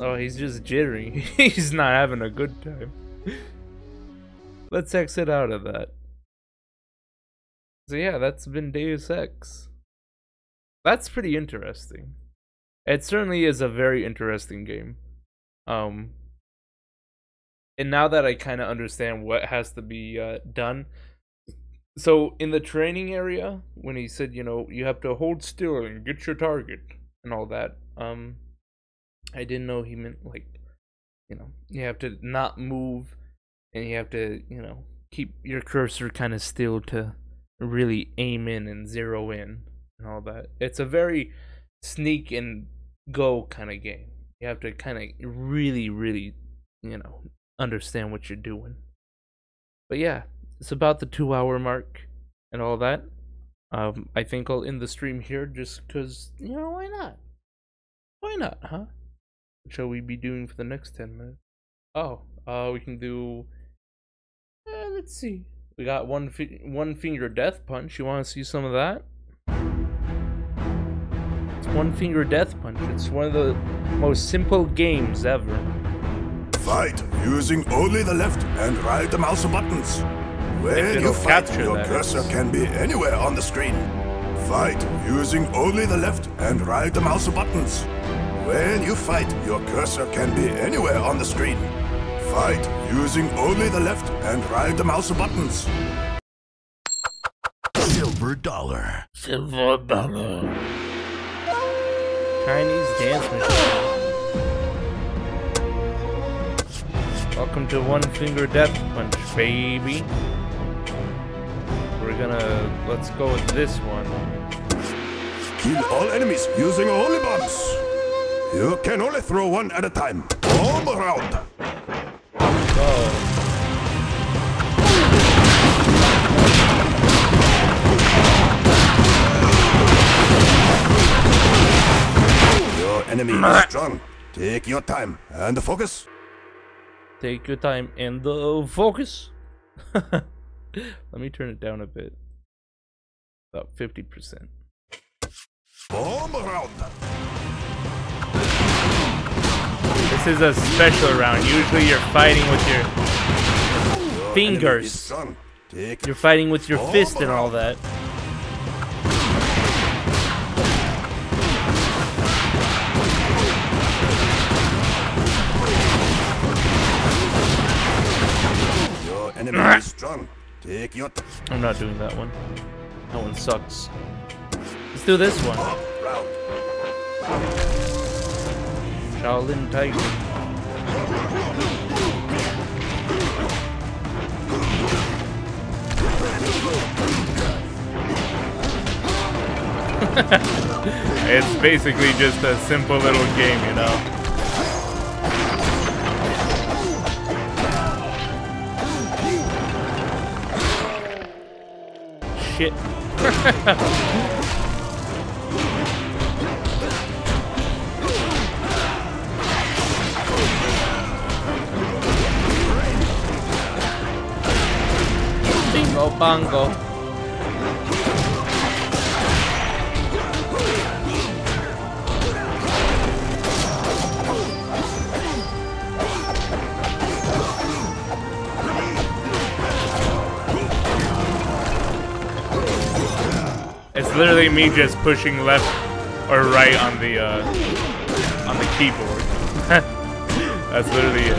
Oh, he's just jittery. he's not having a good time. Let's exit out of that. So yeah, that's been Deus Ex. That's pretty interesting. It certainly is a very interesting game. Um and now that I kind of understand what has to be uh, done, so in the training area, when he said, you know, you have to hold still and get your target and all that, um, I didn't know he meant like, you know, you have to not move and you have to, you know, keep your cursor kind of still to really aim in and zero in and all that. It's a very sneak and go kind of game. You have to kind of really, really, you know, understand what you're doing. But yeah, it's about the two hour mark and all that. Um, I think I'll end the stream here just because, you know, why not? Why not, huh? What shall we be doing for the next 10 minutes? Oh, uh, we can do. Uh, let's see. We got one fi- one finger death punch. You want to see some of that? It's one finger death punch. It's one of the most simple games ever. Fight using only the left and right mouse buttons. If When you fight, capture your that, cursor it's- can be anywhere on the screen. Fight using only the left and right mouse buttons. When you fight, your cursor can be anywhere on the screen. Fight using only the left and right mouse buttons. Silver dollar. Silver dollar. Chinese dance machine. Welcome to One Finger Death Punch, baby. We're gonna let's go with this one. Kill all enemies using only bombs. You can only throw one at a time. Bomb around. Go. Your enemy is strong. Take your time and focus. Take your time and the focus. Let me turn it down a bit. About 50%. Bomb round. This is a special round. Usually you're fighting with your fingers. You're fighting with your fist and all that. Your enemy is strong. Take your. I'm not doing that one. That one sucks. Let's do this one. Shaolin Tiger. it's basically just a simple little game, you know. Shit. Bingo bongo. It's literally me just pushing left or right on the uh, on the keyboard. That's literally it.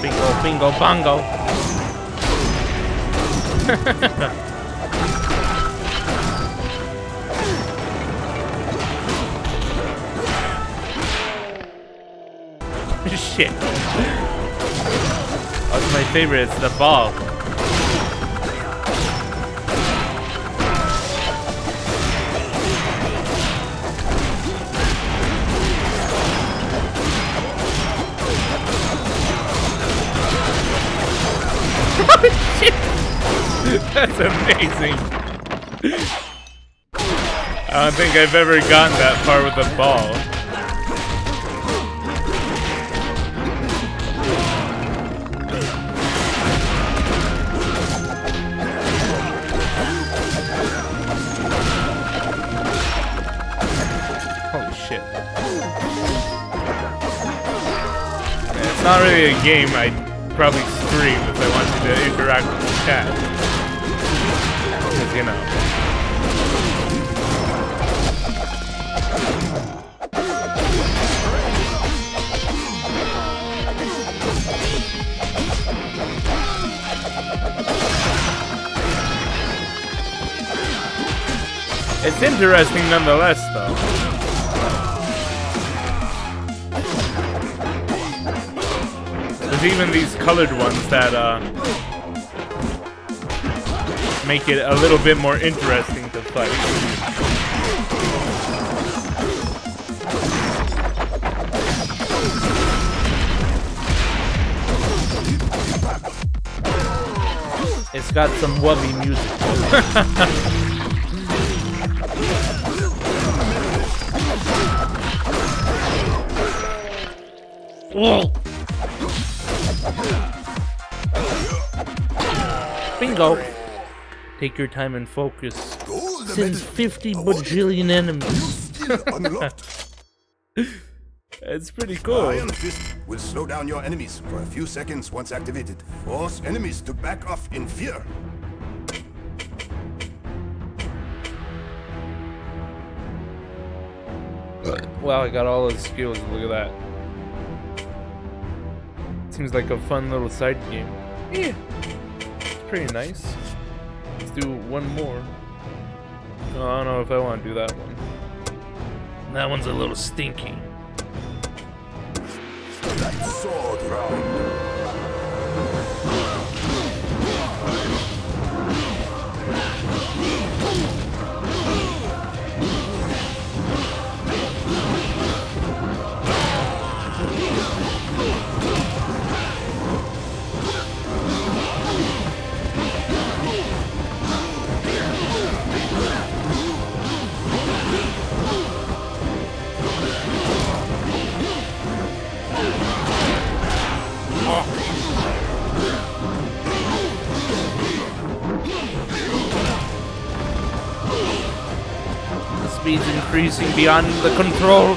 Bingo, bingo, bongo. Shit. That's my favorite, it's the ball. That's amazing. I don't think I've ever gotten that far with a ball. Not really a game I'd probably stream if I wanted to interact with the chat. Because, you know. It's interesting nonetheless, though. Even these colored ones that uh, make it a little bit more interesting to fight. It's got some wubby music. Whoa. Bingo. Take your time and focus. Since 50 bajillion enemies. it's pretty cool. Iron Fist will slow down your enemies for a few seconds once activated. Force enemies to back off in fear. Wow, I got all those skills. Look at that. Seems like a fun little side game. Yeah. Pretty nice. Let's do one more. Oh, I don't know if I want to do that one. That one's a little stinky. Sword round. Speed's increasing beyond the control.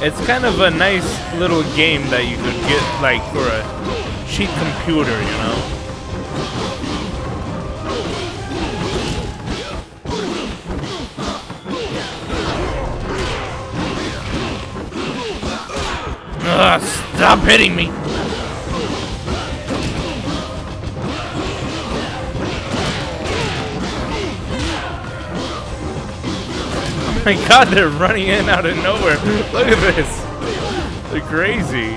It's kind of a nice little game that you could get like for a cheap computer, you know? Ugh, stop hitting me! Oh my god, they're running in out of nowhere. Look at this. They're crazy.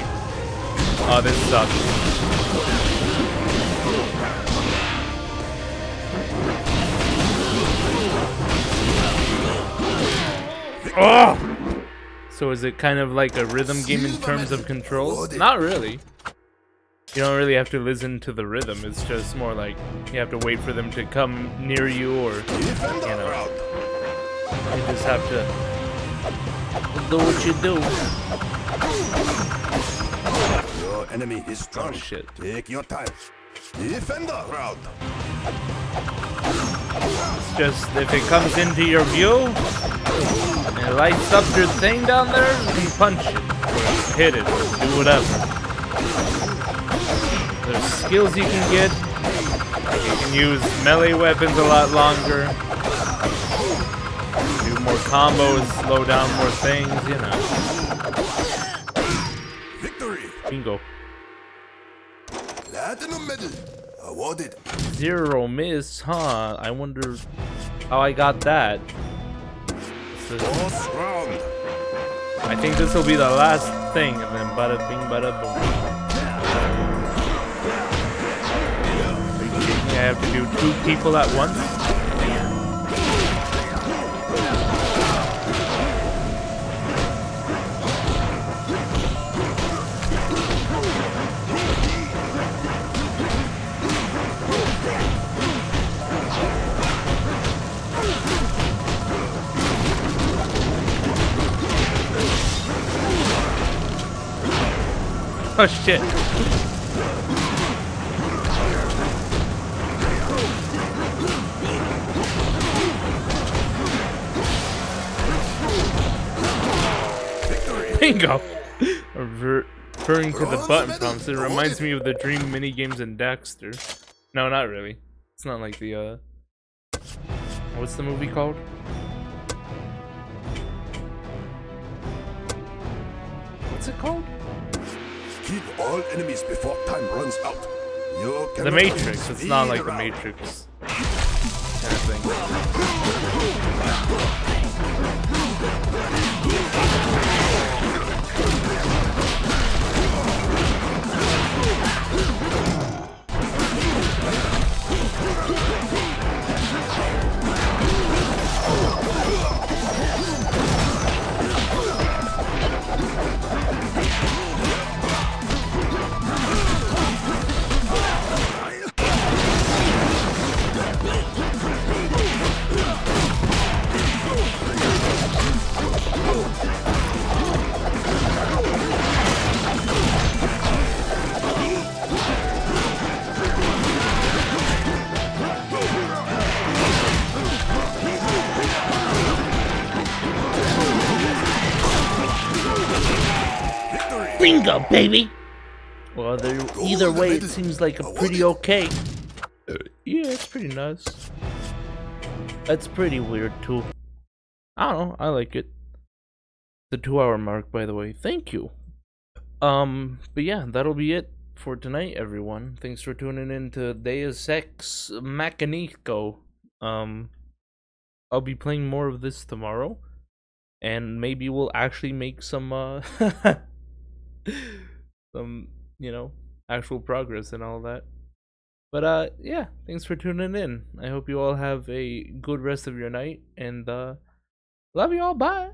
Oh, this sucks. Oh! So is it kind of like a rhythm game in terms of controls? Not really. You don't really have to listen to the rhythm. It's just more like you have to wait for them to come near you or, you know. You just have to do what you do. Your enemy is strong. Oh, shit. Take your time. Defender round. It's just if it comes into your view and it lights up your thing down there, you punch it or hit it or do whatever. There's skills you can get. You can use melee weapons a lot longer. More combos, slow down more things, you know. Victory. Bingo. Platinum medal awarded. Zero miss, huh? I wonder how I got that. Fourth round. I think this will be the last thing, and then bada bing, bada boom. Are you kidding me? I have to do two people at once? Oh shit. Bingo! Referring to the button prompts, it reminds me of the Dream mini games in Dexter. No, not really. It's not like the, uh... What's the movie called? What's it called? Kill all enemies before time runs out. You The Matrix. It's not like the. Matrix. Kind of thing. Bingo, baby! Well, either way, it seems like a pretty okay. Uh, yeah, it's pretty nice. That's pretty weird, too. I don't know, I like it. The two hour mark, by the way. Thank you. Um, but yeah, that'll be it for tonight, everyone. Thanks for tuning in to Deus Ex Machinico. Um, I'll be playing more of this tomorrow. And maybe we'll actually make some, uh, some, you know, actual progress and all that. But uh yeah, thanks for tuning in. I hope you all have a good rest of your night and uh love you all. Bye.